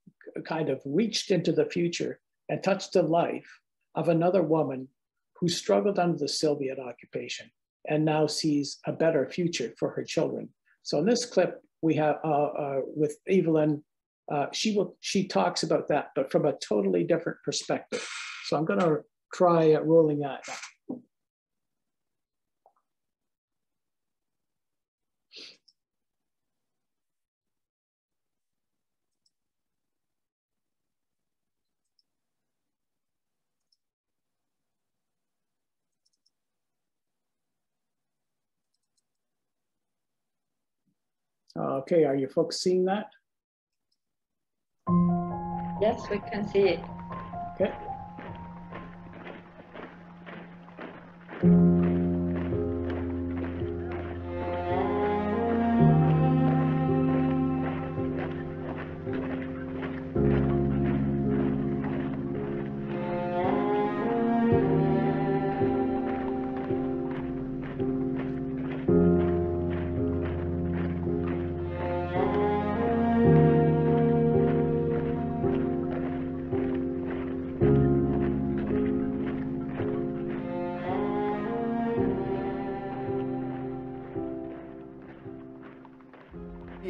kind of reached into the future and touched the life of another woman who struggled under the Soviet occupation and now sees a better future for her children. So in this clip, we have uh, uh, with Evelyn, uh, she will she talks about that, but from a totally different perspective. So I'm going to try rolling that. Okay, are you folks seeing that? Yes, we can see it. Okay.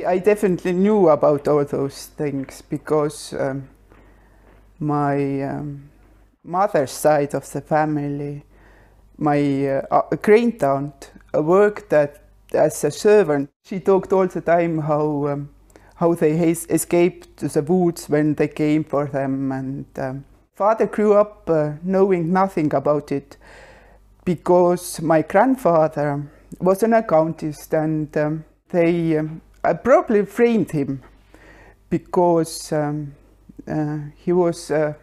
I definitely knew about all those things because um, my um, mother's side of the family, my uh, great aunt worked at, as a servant. She talked all the time how um, how they escaped to the woods when they came for them, and um, father grew up uh, knowing nothing about it because my grandfather was an accountist and um, they um, I probably framed him because um, uh, he was uh,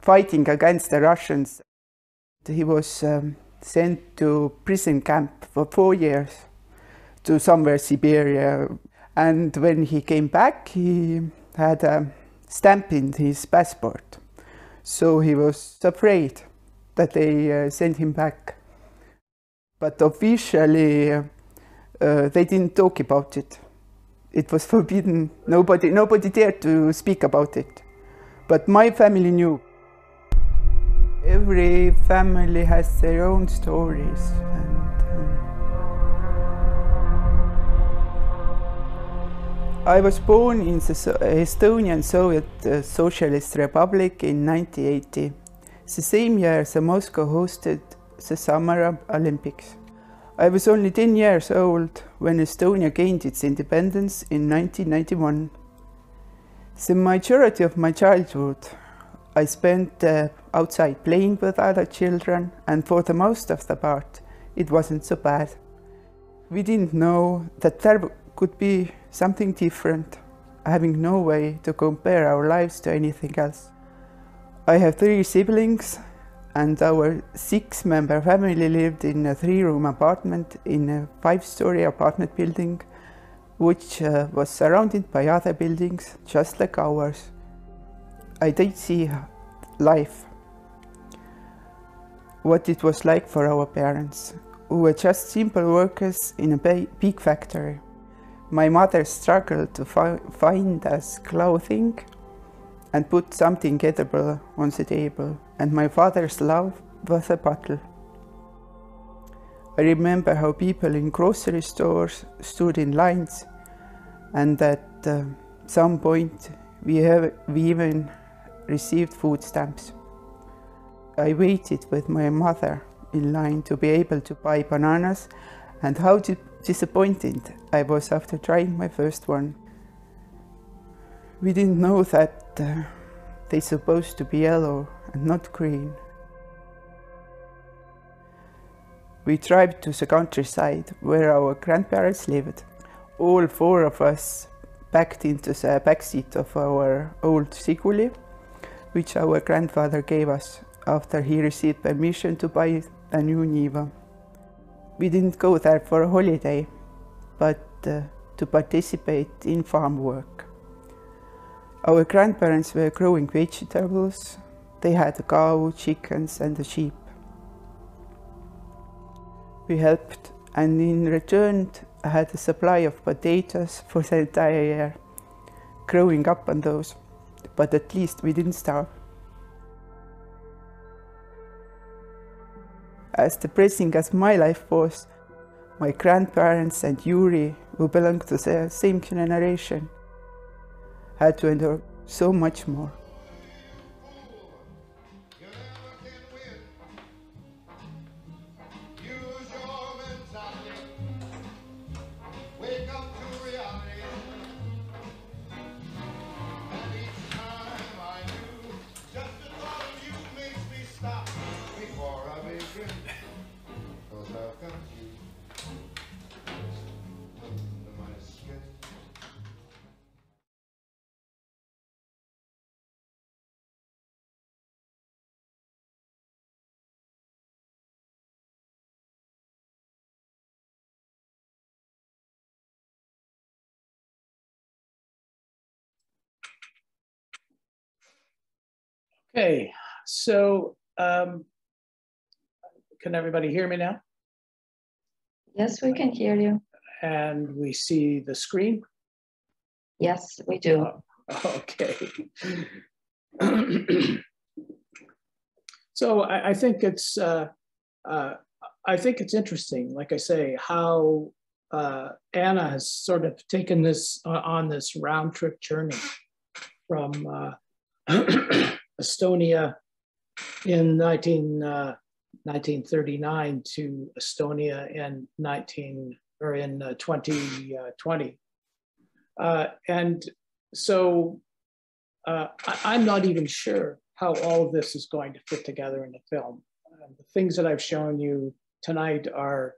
fighting against the Russians. He was um, sent to prison camp for four years to somewhere Siberia. And when he came back, he had a stamp in his passport. So he was afraid that they uh, sent him back. But officially, uh, they didn't talk about it it was forbidden. Nobody, nobody dared to speak about it. But my family knew. Every family has their own stories. And, um, I was born in the Estonian Soviet uh, Socialist Republic in 1980, the same year the Moscow hosted the Summer Olympics. I was only 10 years old when Estonia gained its independence in 1991. The majority of my childhood I spent uh, outside playing with other children and for the most of the part it wasn't so bad. We didn't know that there could be something different, having no way to compare our lives to anything else. I have three siblings and our six-member family lived in a three-room apartment in a five-story apartment building which uh, was surrounded by other buildings just like ours. I did see life, what it was like for our parents, who were just simple workers in a big factory. My mother struggled to fi find us clothing and put something edible on the table, and my father's love was a bottle. I remember how people in grocery stores stood in lines, and at uh, some point we, have, we even received food stamps. I waited with my mother in line to be able to buy bananas, and how disappointed I was after trying my first one. We didn't know that uh, they're supposed to be yellow not green. We drive to the countryside where our grandparents lived. All four of us packed into the backseat of our old Zhiguli, which our grandfather gave us after he received permission to buy a new Niva. We didn't go there for a holiday, but uh, to participate in farm work. Our grandparents were growing vegetables. They had a cow, chickens and a sheep. We helped and in return I had a supply of potatoes for the entire year, growing up on those, but at least we didn't starve. As depressing as my life was, my grandparents and Yuri, who belonged to the same generation, had to endure so much more. Okay, so um, can everybody hear me now? Yes, we can hear you. And we see the screen? Yes, we do. Oh, okay. so I, I, think it's uh, uh, I think it's interesting, like I say, how uh, Anna has sort of taken this uh, on this round trip journey from uh, Estonia in 19, 1939 uh, to Estonia in 19 or in uh, 2020. Uh, uh, and so I, I'm not even sure how all of this is going to fit together in the film. The things that I've shown you tonight are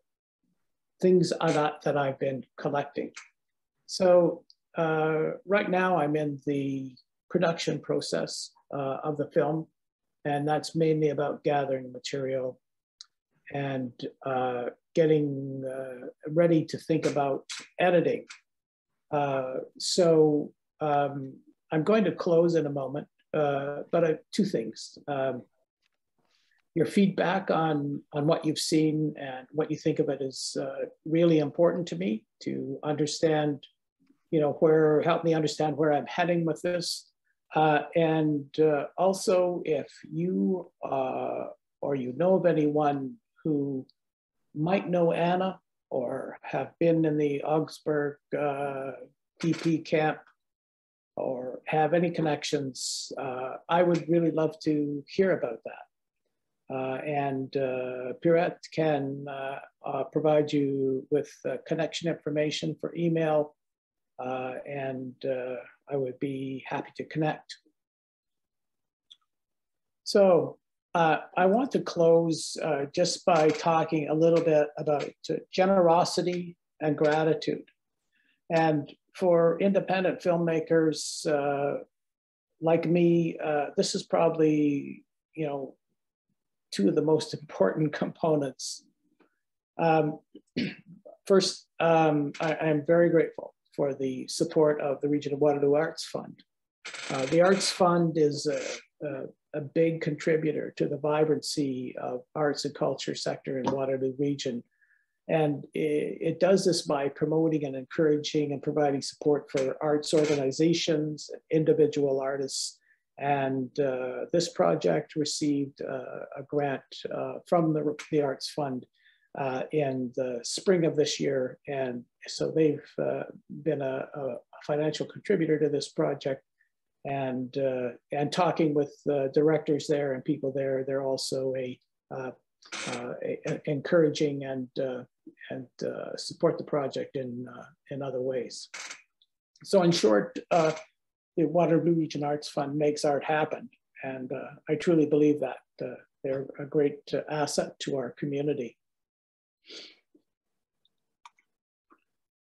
things that, that I've been collecting. So uh, right now I'm in the production process uh, of the film, and that's mainly about gathering material and uh, getting uh, ready to think about editing. Uh, so um, I'm going to close in a moment, uh, but two things. Um, your feedback on, on what you've seen and what you think of it is uh, really important to me to understand, you know, where, help me understand where I'm heading with this. Uh, and uh, also if you uh, or you know of anyone who might know Anna or have been in the Augsburg DP uh, camp or have any connections, uh, I would really love to hear about that. Uh, and uh, Piret can provide you with connection information for email, and I would be happy to connect. So I want to close just by talking a little bit about generosity and gratitude. And for independent filmmakers like me, this is probably, you know, two of the most important components. Um, first, um, I, am very grateful for the support of the Region of Waterloo Arts Fund. Uh, the Arts Fund is a, a, a, big contributor to the vibrancy of arts and culture sector in Waterloo Region. And it, it does this by promoting and encouraging and providing support for arts organizations, individual artists, and uh, this project received uh, a grant uh, from the, the Arts Fund uh, in the spring of this year. And so they've uh, been a, a, financial contributor to this project. And, uh, and talking with directors there and people there, they're also a, a, a encouraging and, and support the project in, in other ways. So in short, the Waterloo Region Arts Fund makes art happen. And uh, I truly believe that uh, they're a great uh, asset to our community.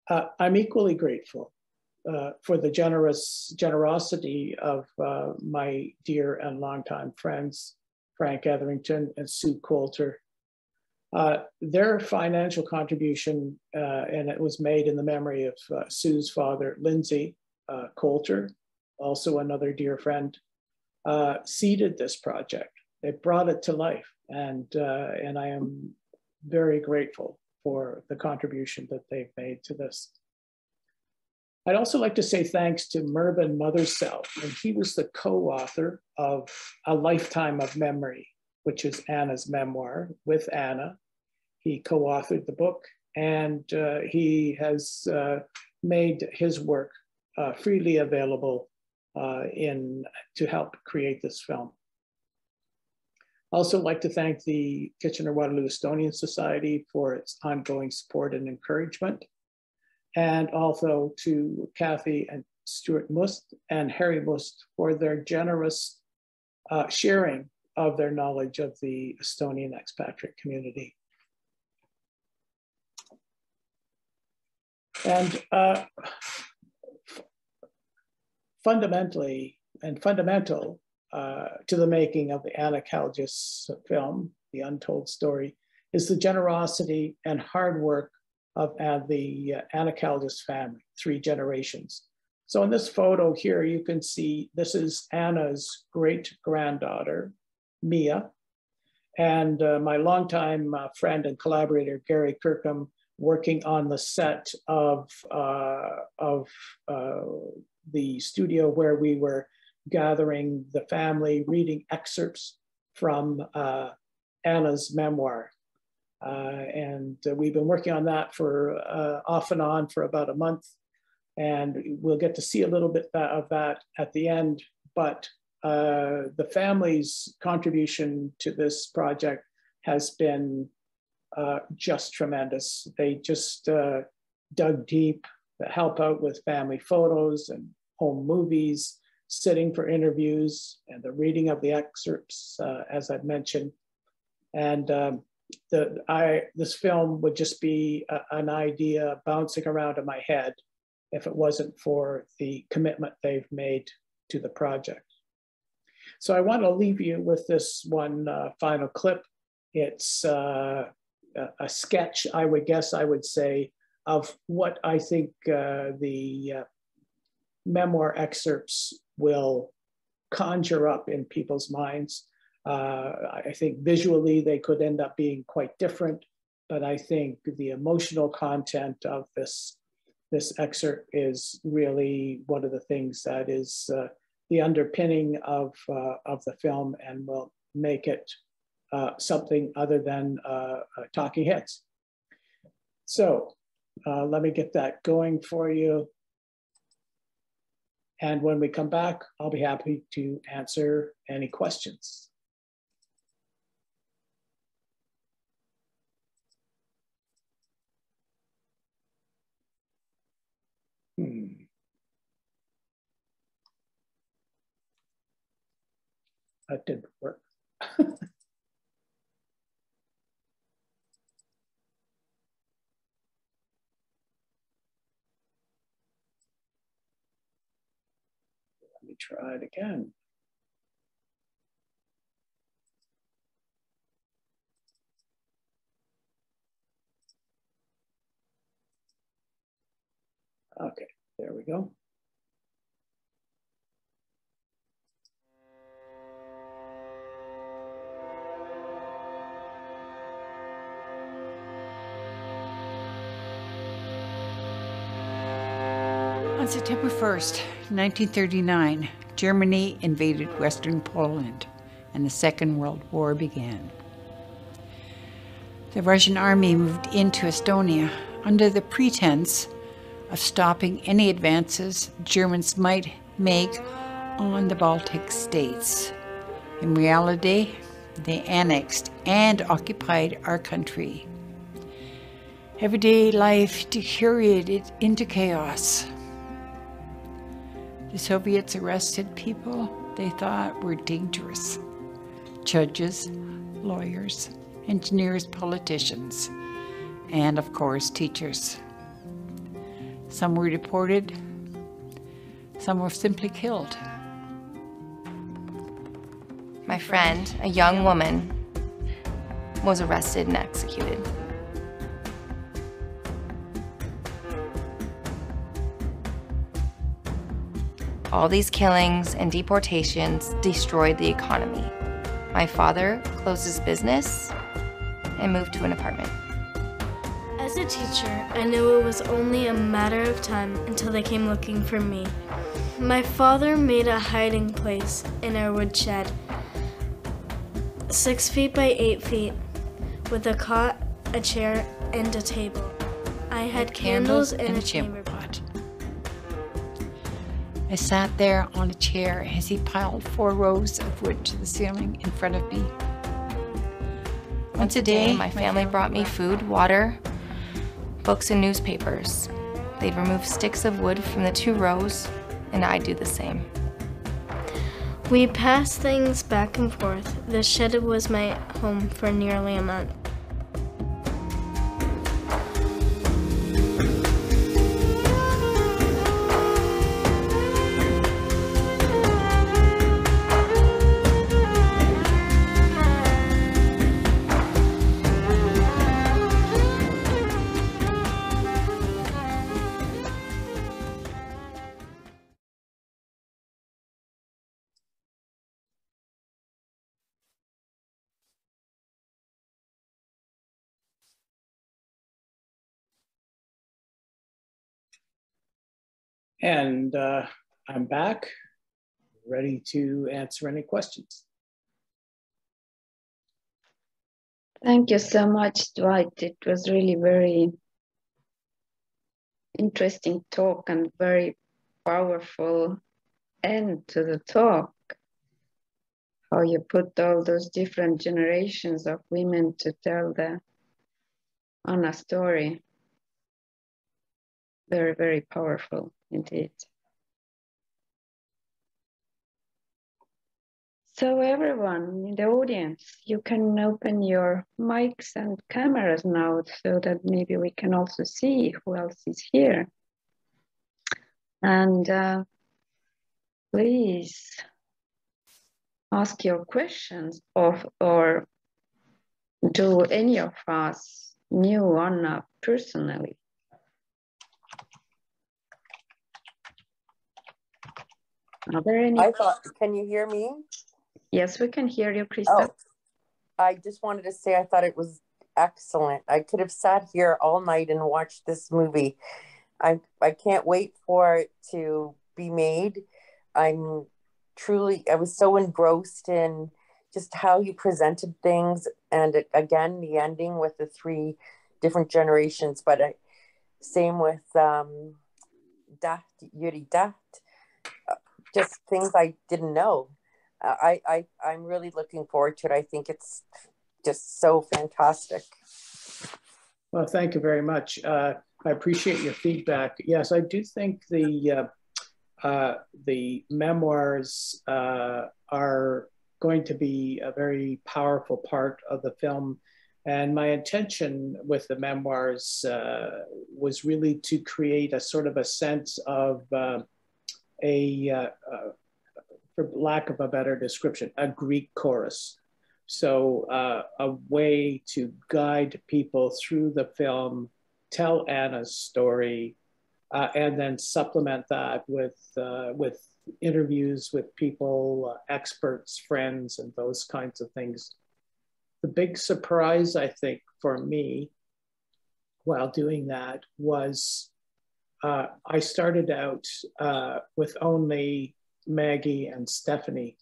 Uh, I'm equally grateful uh, for the generous generosity of uh, my dear and longtime friends, Frank Etherington and Sue Coulter. their financial contribution, and it was made in the memory of Sue's father, Lindsay Coulter, also another dear friend, uh, seeded this project. They brought it to life, and uh, and I am very grateful for the contribution that they've made to this. I'd also like to say thanks to Mervyn Mothersell, and he was the co-author of A Lifetime of Memory, which is Anna's memoir with Anna. He co-authored the book, and uh, he has uh, made his work uh, freely available uh, in to help create this film. Also like to thank the Kitchener-Waterloo Estonian Society for its ongoing support and encouragement. And also to Kathy and Stuart Must and Harry Must for their generous uh, sharing of their knowledge of the Estonian expatriate community. And uh, fundamentally and fundamental uh, to the making of the Anna film, The Untold Story, is the generosity and hard work of uh, the uh, Anna family, three generations. So in this photo here, you can see this is Anna's great granddaughter, Mia, and uh, my longtime uh, friend and collaborator, Gary Kirkham, working on the set of, uh, of uh, the studio where we were gathering the family, reading excerpts from uh, Anna's memoir. Uh, and we've been working on that for off and on for about a month. And we'll get to see a little bit of that at the end. But uh, the family's contribution to this project has been uh, just tremendous. They just uh, dug deep, help out with family photos and home movies, sitting for interviews, and the reading of the excerpts, uh, as I've mentioned. And um, the, I, this film would just be a, an idea bouncing around in my head if it wasn't for the commitment they've made to the project. So I want to leave you with this one uh, final clip. It's uh, a sketch, I would guess I would say, of what I think uh, the uh, memoir excerpts will conjure up in people's minds. Uh, I think visually they could end up being quite different, but I think the emotional content of this, this excerpt is really one of the things that is uh, the underpinning of, uh, of the film and will make it uh, something other than uh, uh talking heads. So uh, let me get that going for you. And when we come back, I'll be happy to answer any questions. Hmm. that didn't work. Let try it again. Okay, there we go. On September 1st, 1939, Germany invaded Western Poland and the Second World War began. The Russian army moved into Estonia under the pretense of stopping any advances Germans might make on the Baltic states. In reality, they annexed and occupied our country. Everyday life deteriorated into chaos. The Soviets arrested people they thought were dangerous judges, lawyers, engineers, politicians, and of course, teachers. Some were deported, some were simply killed. My friend, a young woman, was arrested and executed. All these killings and deportations destroyed the economy. My father closed his business and moved to an apartment. As a teacher, I knew it was only a matter of time until they came looking for me. My father made a hiding place in our woodshed, six feet by eight feet, with a cot, a chair, and a table. I had candles, candles and a chamber pot. I sat there on a chair as he piled four rows of wood to the ceiling in front of me. Once a day, my family brought me food, water, books, and newspapers. They'd remove sticks of wood from the two rows, and I'd do the same. We passed things back and forth. The shed was my home for nearly a month. And uh, I'm back, ready to answer any questions. Thank you so much, Dwight. It was really very interesting talk and very powerful end to the talk. How you put all those different generations of women to tell the Anna story. Very, very powerful indeed. So everyone in the audience, you can open your mics and cameras now so that maybe we can also see who else is here. And uh, please ask your questions of or do any of us knew Anna personally? Are there any? I thought, can you hear me? Yes, we can hear you, Krista. Oh, I just wanted to say I thought it was excellent. I could have sat here all night and watched this movie. I I can't wait for it to be made. I'm truly I was so engrossed in just how you presented things and it, again the ending with the three different generations but I, same with um Täht, Yuri Täht, uh, just things I didn't know I, I I'm really looking forward to it. I think it's just so fantastic. Well, thank you very much. Uh, I appreciate your feedback. Yes, I do think the uh, uh, the memoirs uh, are going to be a very powerful part of the film. And my intention with the memoirs uh, was really to create a sort of a sense of uh, a for lack of a better description, a Greek chorus. So uh, a way to guide people through the film, tell Anna's story, uh, and then supplement that with uh, with interviews with people, uh, experts, friends, and those kinds of things. The big surprise, I think, for me, while doing that, was uh, I started out uh, with only Maggie and Stephanie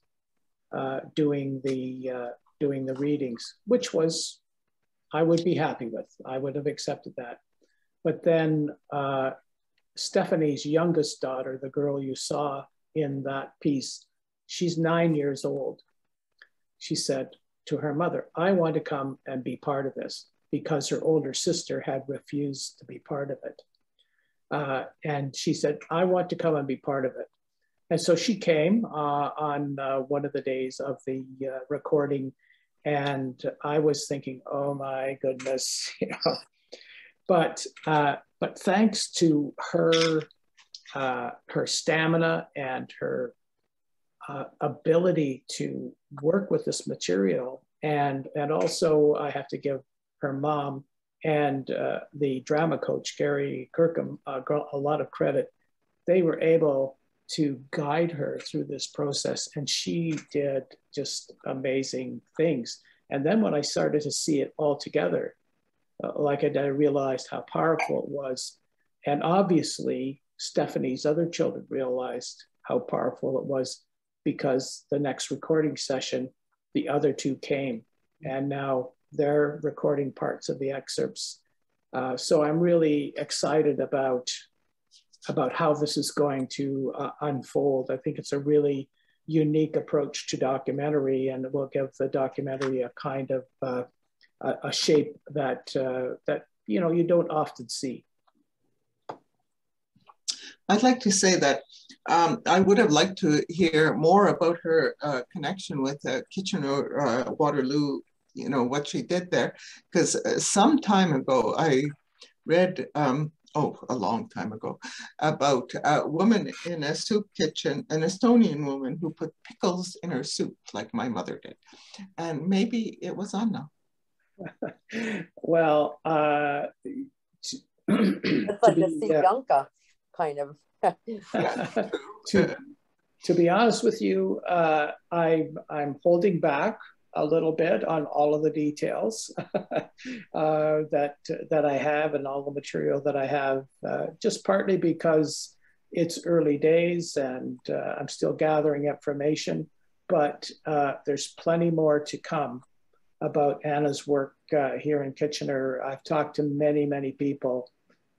uh, doing the uh, doing the readings, which was I would be happy with. I would have accepted that. But then uh, Stephanie's youngest daughter, the girl you saw in that piece, she's nine years old. She said to her mother, I want to come and be part of this because her older sister had refused to be part of it. Uh, and she said, I want to come and be part of it. And so she came uh, on uh, one of the days of the uh, recording, and I was thinking, "Oh my goodness," you know. But but thanks to her her stamina and her uh, ability to work with this material, and and also I have to give her mom and the drama coach Gary Kirkham got a lot of credit. They were able to guide her through this process. And she did just amazing things. And then when I started to see it all together, uh, like I, I realized how powerful it was. And obviously, Stephanie's other children realized how powerful it was because the next recording session, the other two came. And now they're recording parts of the excerpts. Uh, so I'm really excited about about how this is going to uh, unfold. I think it's a really unique approach to documentary and it will give the documentary a kind of uh, a, a, shape that uh, that you know you don't often see. I'd like to say that um, I would have liked to hear more about her uh, connection with uh, Kitchener uh, Waterloo. You know what she did there, because some time ago I read um, oh, a long time ago, about a woman in a soup kitchen, an Estonian woman who put pickles in her soup, like my mother did. And maybe it was Anna. well, uh, it's like a Solyanka uh, kind of. to, to be honest with you, uh, I, I'm holding back a little bit on all of the details uh, that that I have and all the material that I have, uh, just partly because it's early days and uh, I'm still gathering information, but uh, there's plenty more to come about Anna's work uh, here in Kitchener. I've talked to many, many people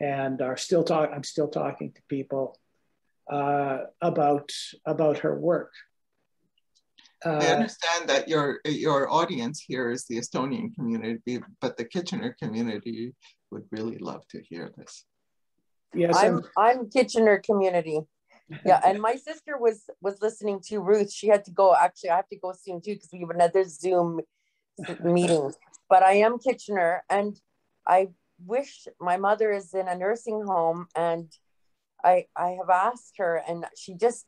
and are still talk, I'm still talking to people uh, about, about her work. I uh, understand that your your audience here is the Estonian community, but the Kitchener community would really love to hear this. Yes, I'm I'm Kitchener community. Yeah, and my sister was was listening to Ruth. She had to go. Actually, I have to go soon too because we have another Zoom meeting. But I am Kitchener, and I wish my mother is in a nursing home, and I I have asked her, and she just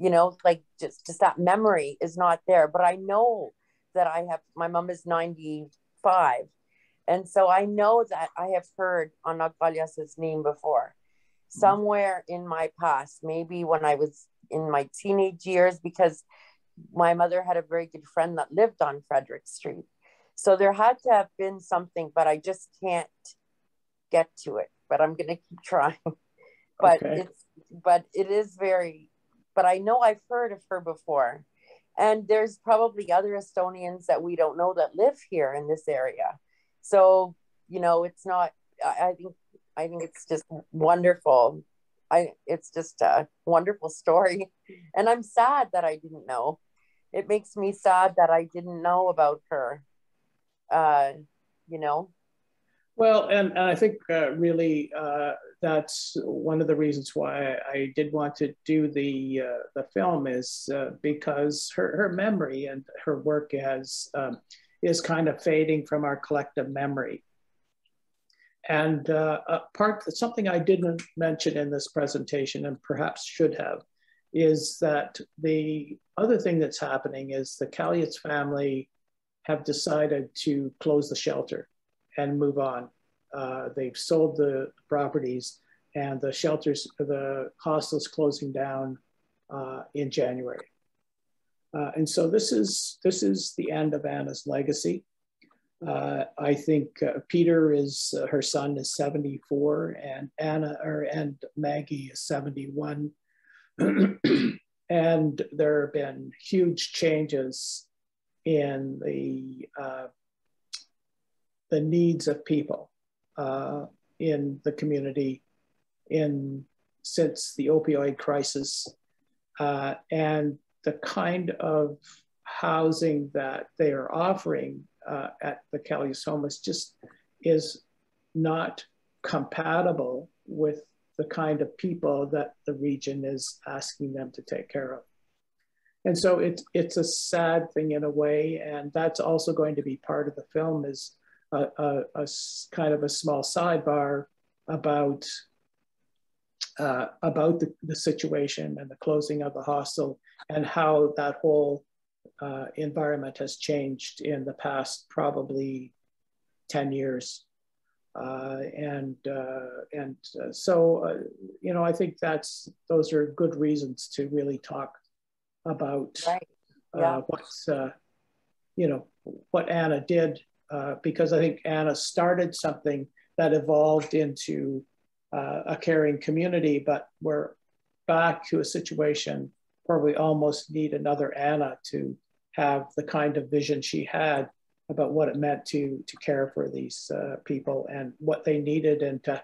you know like just just that memory is not there. But I know that I have. My mom is ninety five, and so I know that I have heard Anna Kaljas's name before mm-hmm. somewhere in my past, maybe when I was in my teenage years, because my mother had a very good friend that lived on Frederick Street. So there had to have been something, but I just can't get to it. But I'm going to keep trying. but okay. it's, but it is very, but I know I've heard of her before. And there's probably other Estonians that we don't know that live here in this area. So, you know, it's not, I, I think, I think it's just wonderful. I, it's just a wonderful story. And I'm sad that I didn't know. It makes me sad that I didn't know about her. Uh, you know? Well, and, and I think uh, really uh, that's one of the reasons why I did want to do the uh, the film is uh, because her, her memory and her work has um, is kind of fading from our collective memory. And uh, part something I didn't mention in this presentation, and perhaps should have, is that the other thing that's happening is the Kaljas family have decided to close the shelter and move on. Uh, they've sold the properties, and the shelters, the hostel's closing down uh, in January. Uh, and so this is this is the end of Anna's legacy. Uh, I think uh, Peter is uh, her son is 74 and Anna or and Maggie is 71. and there have been huge changes in the the needs of people uh, in the community in since the opioid crisis and the kind of housing that they are offering uh, at the Kaljas Homeless just is not compatible with the kind of people that the region is asking them to take care of. And so it, it's a sad thing in a way, and that's also going to be part of the film is a, a, a kind of a small sidebar about uh, about the, the situation and the closing of the hostel and how that whole uh, environment has changed in the past probably 10 years. Uh, and uh, and uh, so, uh, you know, I think that's those are good reasons to really talk about right. yeah. what's, you know, what Anna did, because I think Anna started something that evolved into uh, a caring community, but we're back to a situation where we almost need another Anna to have the kind of vision she had about what it meant to, to care for these uh, people and what they needed and to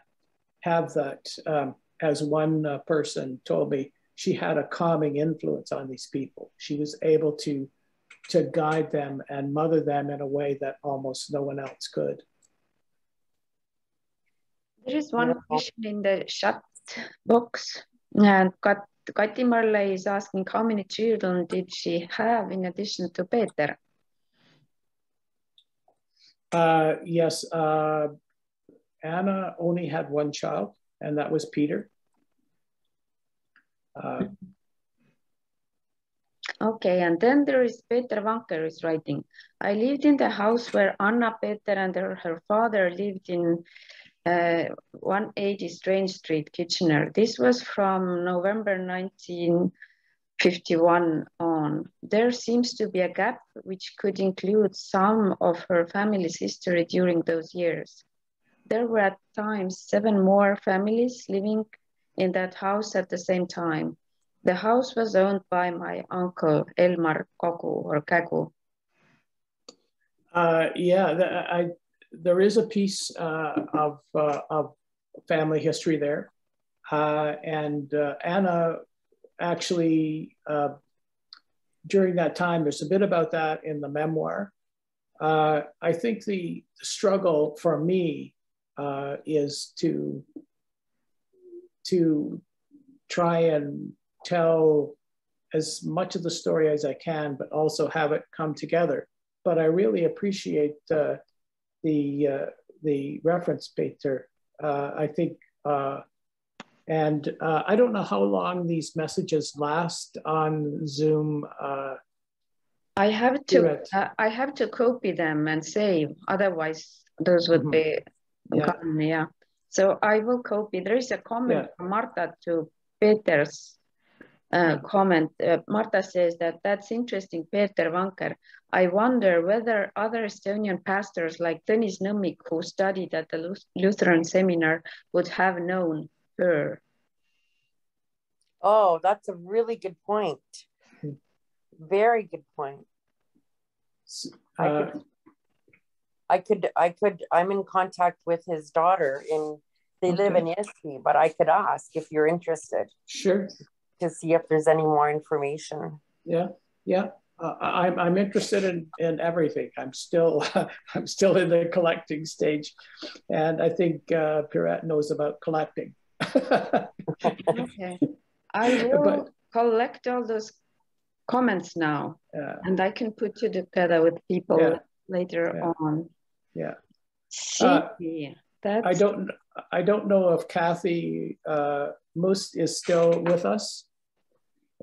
have that, um, as one uh, person told me, she had a calming influence on these people. She was able to, to guide them and mother them in a way that almost no one else could. There is one question in the chat box. And Kat, Kati Marley is asking how many children did she have in addition to Peter? Uh, yes, uh, Anna only had one child, and that was Peter. Uh, okay, and then there is Peter Vanker is writing. I lived in the house where Anna, Peter, and her, her father lived in uh, 180 Strange Street, Kitchener. This was from November 1951 on. There seems to be a gap which could include some of her family's history during those years. There were at times seven more families living in that house at the same time. The house was owned by my uncle Elmar Kogu or Kagu. Uh, yeah, I, there is a piece uh, of, uh, of family history there. Uh, and uh, Anna actually, uh, during that time, there's a bit about that in the memoir. I think the struggle for me is to, to try and tell as much of the story as I can, but also have it come together. But I really appreciate uh, the uh, the reference, Peter. Uh, I think, uh, and uh, I don't know how long these messages last on Zoom. Uh, I have to I have to copy them and save. Otherwise, those would mm -hmm. be yeah. gone. Yeah. So I will copy. There is a comment yeah. from Marta to Peter's uh, comment. Uh, Marta says that that's interesting, Peter Vanker. I wonder whether other Estonian pastors like Tõnis Nõmmik, who studied at the Lutheran seminar, would have known her. Oh, that's a really good point. Very good point. Uh, I could, I could, I could, I'm in contact with his daughter in, they okay. live in Iski, but I could ask if you're interested. Sure to see if there's any more information. Yeah, yeah. Uh, I'm I'm interested in in everything. I'm still I'm still in the collecting stage, and I think uh, Piret knows about collecting. okay, I will but, collect all those comments now, uh, and I can put you together with people yeah, later yeah, on. Yeah. See, I don't I don't know if Kathy uh, Must is still with us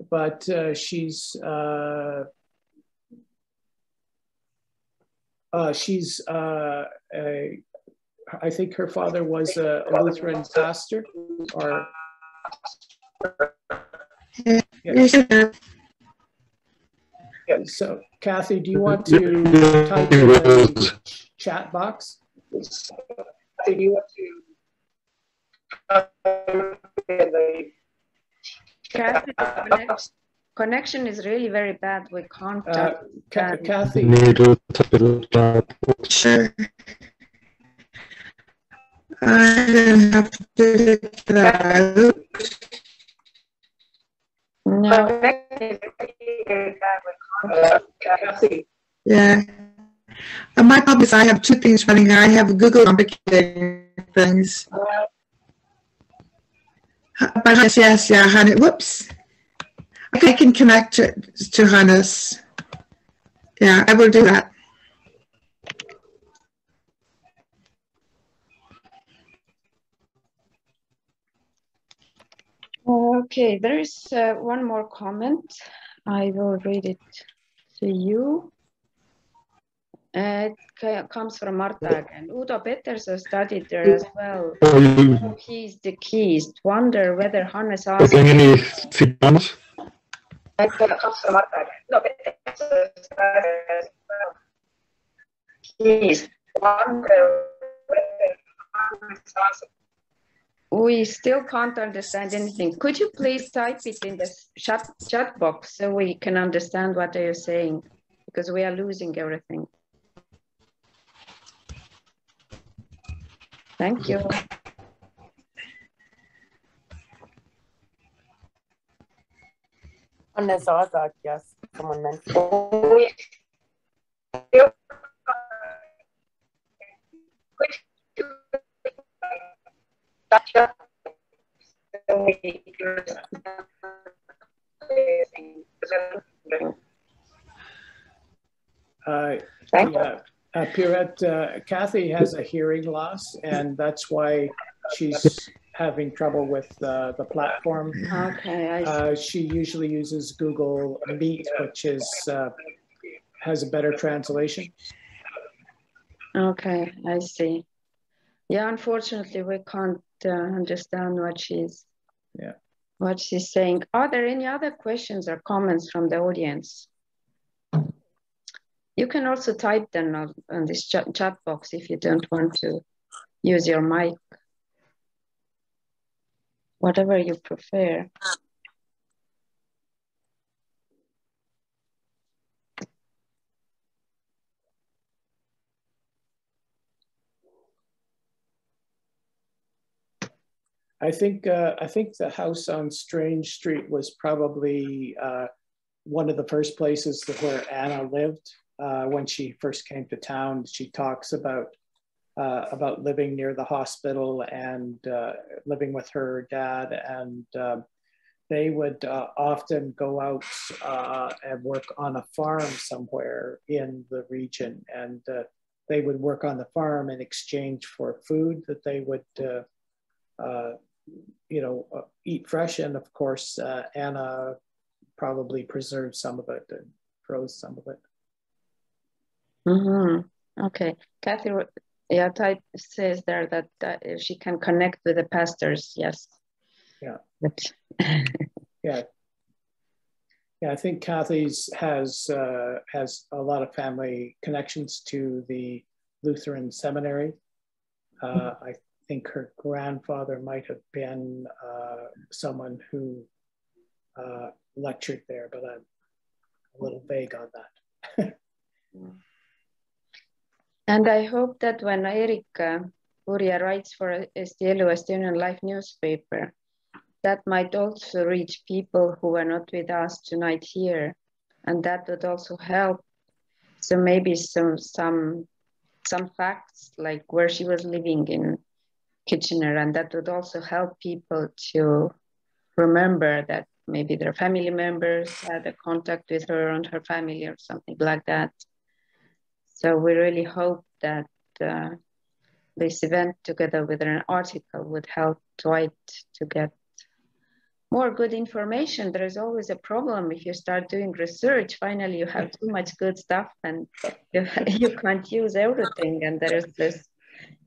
but uh, she's uh, uh, she's uh, a, I think her father was a Lutheran pastor or yeah. yeah. So Kathy, do you want to type in the chat box? Do you to type in Kathy, connection is really very bad. We can't. Uh, Kathy. Sure. I have to that. No. Yeah. My problem is I have two things running. I have Google complicated things. Yes, yes, yeah, Hannes. Whoops. Okay, I can connect to, to Hannes. Yeah, I will do that. Okay, there is uh, one more comment. I will read it to you. It comes from Marta and Udo Peterson studied there as well. Oh, he's the keys. Wonder whether Hannes asked. Any ciudadanos? It comes from Peterson studied as well. Keys. Wonder whether Hannes asked. We still can't understand anything. Could you please type it in the chat, chat box so we can understand what you're saying? Because we are losing everything. Thank you. On Azazak, yes, someone mentioned. Uh, yeah. Uh, Piret, uh, Kathy has a hearing loss, and that's why she's having trouble with uh, the platform. Okay. Uh, she usually uses Google Meet, which is uh, has a better translation. Okay, I see. Yeah, unfortunately, we can't uh, understand what she's yeah what she's saying. Are there any other questions or comments from the audience? You can also type them on, on this chat, chat box if you don't want to use your mic. whatever you prefer. I think uh, I think the house on Strange Street was probably uh, one of the first places where Anna lived uh, when she first came to town. She talks about uh, about living near the hospital and uh, living with her dad, and um, they would uh, often go out and work on a farm somewhere in the region, and they would work on the farm in exchange for food that they would. Uh, you know, uh, eat fresh. And of course, uh, Anna probably preserved some of it and froze some of it. Mm-hmm. Okay. Kathy yeah, type says there that, that she can connect with the pastors. Yes. Yeah. Yeah. Yeah, I think Kathy's has uh, has a lot of family connections to the Lutheran seminary. Uh, I think her grandfather might have been uh, someone who uh, lectured there, but I'm a little vague on that. and I hope that when Erika Uria writes for Eesti Elu Estonian Life newspaper, that might also reach people who are not with us tonight here, and that would also help. So maybe some some some facts like where she was living in Kitchener, and that would also help people to remember that maybe their family members had a contact with her and her family or something like that. So we really hope that uh, this event together with an article would help Dwight to get more good information. There is always a problem if you start doing research. Finally, you have too much good stuff and you, you can't use everything. And there is this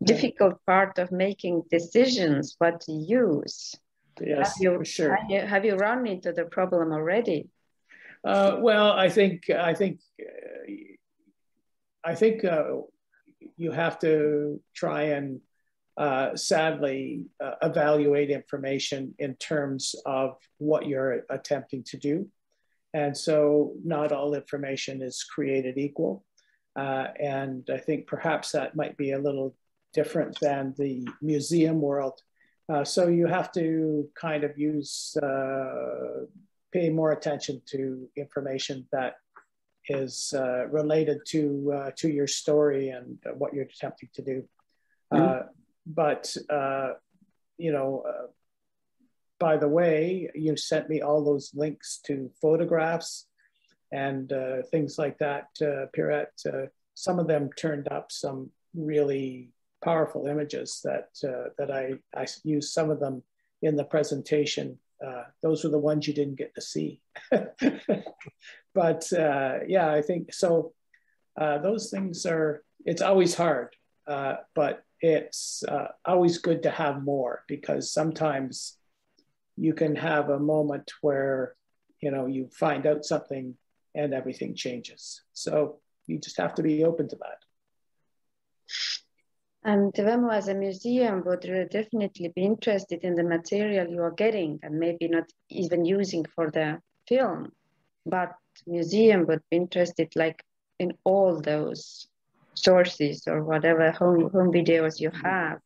difficult part of making decisions what to use. Yes, have you, for sure. Have you, have you run into the problem already? Uh, well, I think I think uh, I think uh, you have to try and uh, sadly uh, evaluate information in terms of what you're attempting to do, and so not all information is created equal. Uh, and I think perhaps that might be a little different than the museum world. Uh, so you have to kind of use, uh, pay more attention to information that is uh, related to, uh, to your story and what you're attempting to do. Mm-hmm. but, you know, by the way, you sent me all those links to photographs and uh, things like that, uh, Piret. Uh, some of them turned up some really powerful images that uh, that I, I used some of them in the presentation. Uh, those were the ones you didn't get to see. but uh, yeah, I think so. Uh, those things are, it's always hard, uh, but it's uh, always good to have more because sometimes you can have a moment where, you know, you find out something and everything changes. So you just have to be open to that. And the VEMU as a museum would really definitely be interested in the material you are getting and maybe not even using for the film, but museum would be interested like in all those sources or whatever home, home videos you have,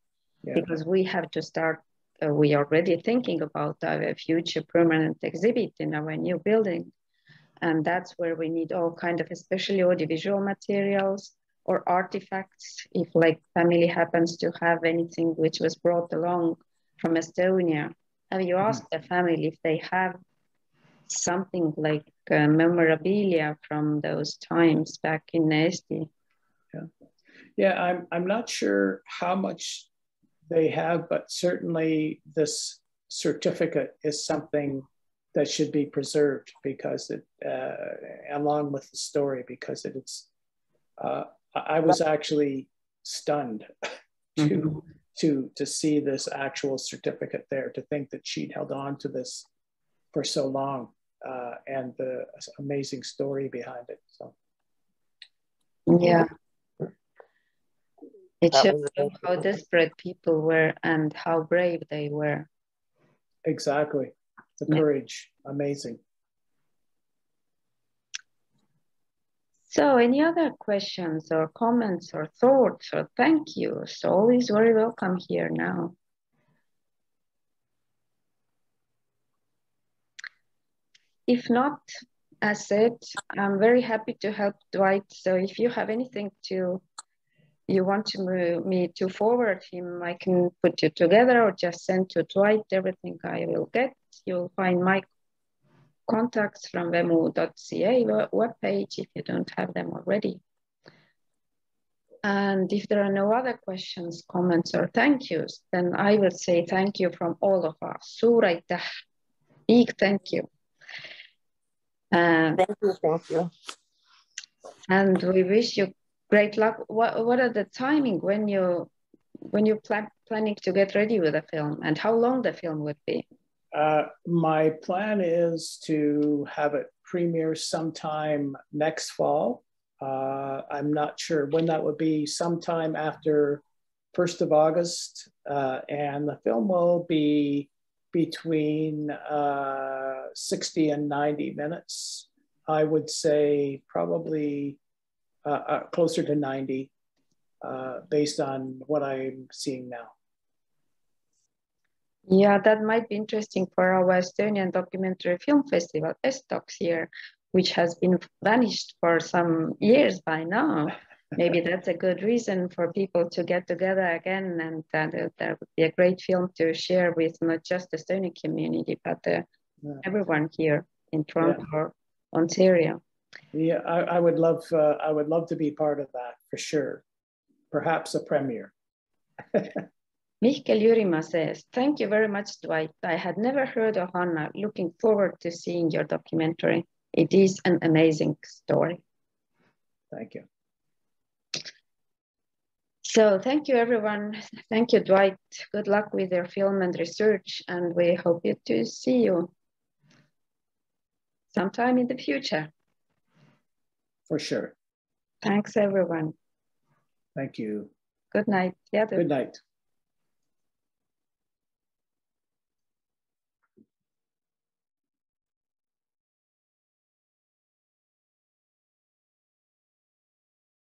yeah. because we have to start, uh, we are already thinking about a future permanent exhibit in our new building. And that's where we need all kind of, especially audiovisual materials, or artifacts if like family happens to have anything which was brought along from Estonia. Have you asked the family if they have something like uh, memorabilia from those times back in Eesti? Yeah, yeah. I'm I'm not sure how much they have, but certainly this certificate is something that should be preserved because it, uh, along with the story, because it, it's uh, I was actually stunned to mm-hmm. to to see this actual certificate there. To think that she'd held on to this for so long, uh, and the amazing story behind it. So, yeah, it shows how desperate people were and how brave they were. Exactly. The courage. Amazing. So any other questions or comments or thoughts or thank yous? Always very welcome here now. If not, as said, I'm very happy to help Dwight. So if you have anything to you want to me to forward him, I can put you together or just send to Dwight everything I will get. You'll find my contacts from vemu.ca webpage if you don't have them already. And if there are no other questions, comments, or thank yous, then I will say thank you from all of us. Big thank you. Uh, thank you, thank you. And we wish you great luck. What, what are the timing when you when you plan planning to get ready with the film and how long the film would be? Uh, my plan is to have it premiere sometime next fall. Uh, I'm not sure when that would be, sometime after 1st of August. Uh, and the film will be between uh, 60 and 90 minutes. I would say probably uh, uh, closer to 90 based on what I'm seeing now. Yeah, that might be interesting for our Estonian Documentary Film Festival, ESTDOCS here, which has been vanished for some years by now. Maybe that's a good reason for people to get together again, and that, that would be a great film to share with not just the Estonian community, but uh, yeah. everyone here in Toronto yeah. or Ontario. Yeah, I, I would love, uh, I would love to be part of that for sure. Perhaps a premiere. Mihkel Jürimaa says, thank you very much, Dwight. I had never heard of Hanna. Looking forward to seeing your documentary. It is an amazing story. Thank you. So thank you, everyone. Thank you, Dwight. Good luck with your film and research, and we hope to see you sometime in the future. For sure. Thanks, everyone. Thank you. Good night. Yeah. Good night.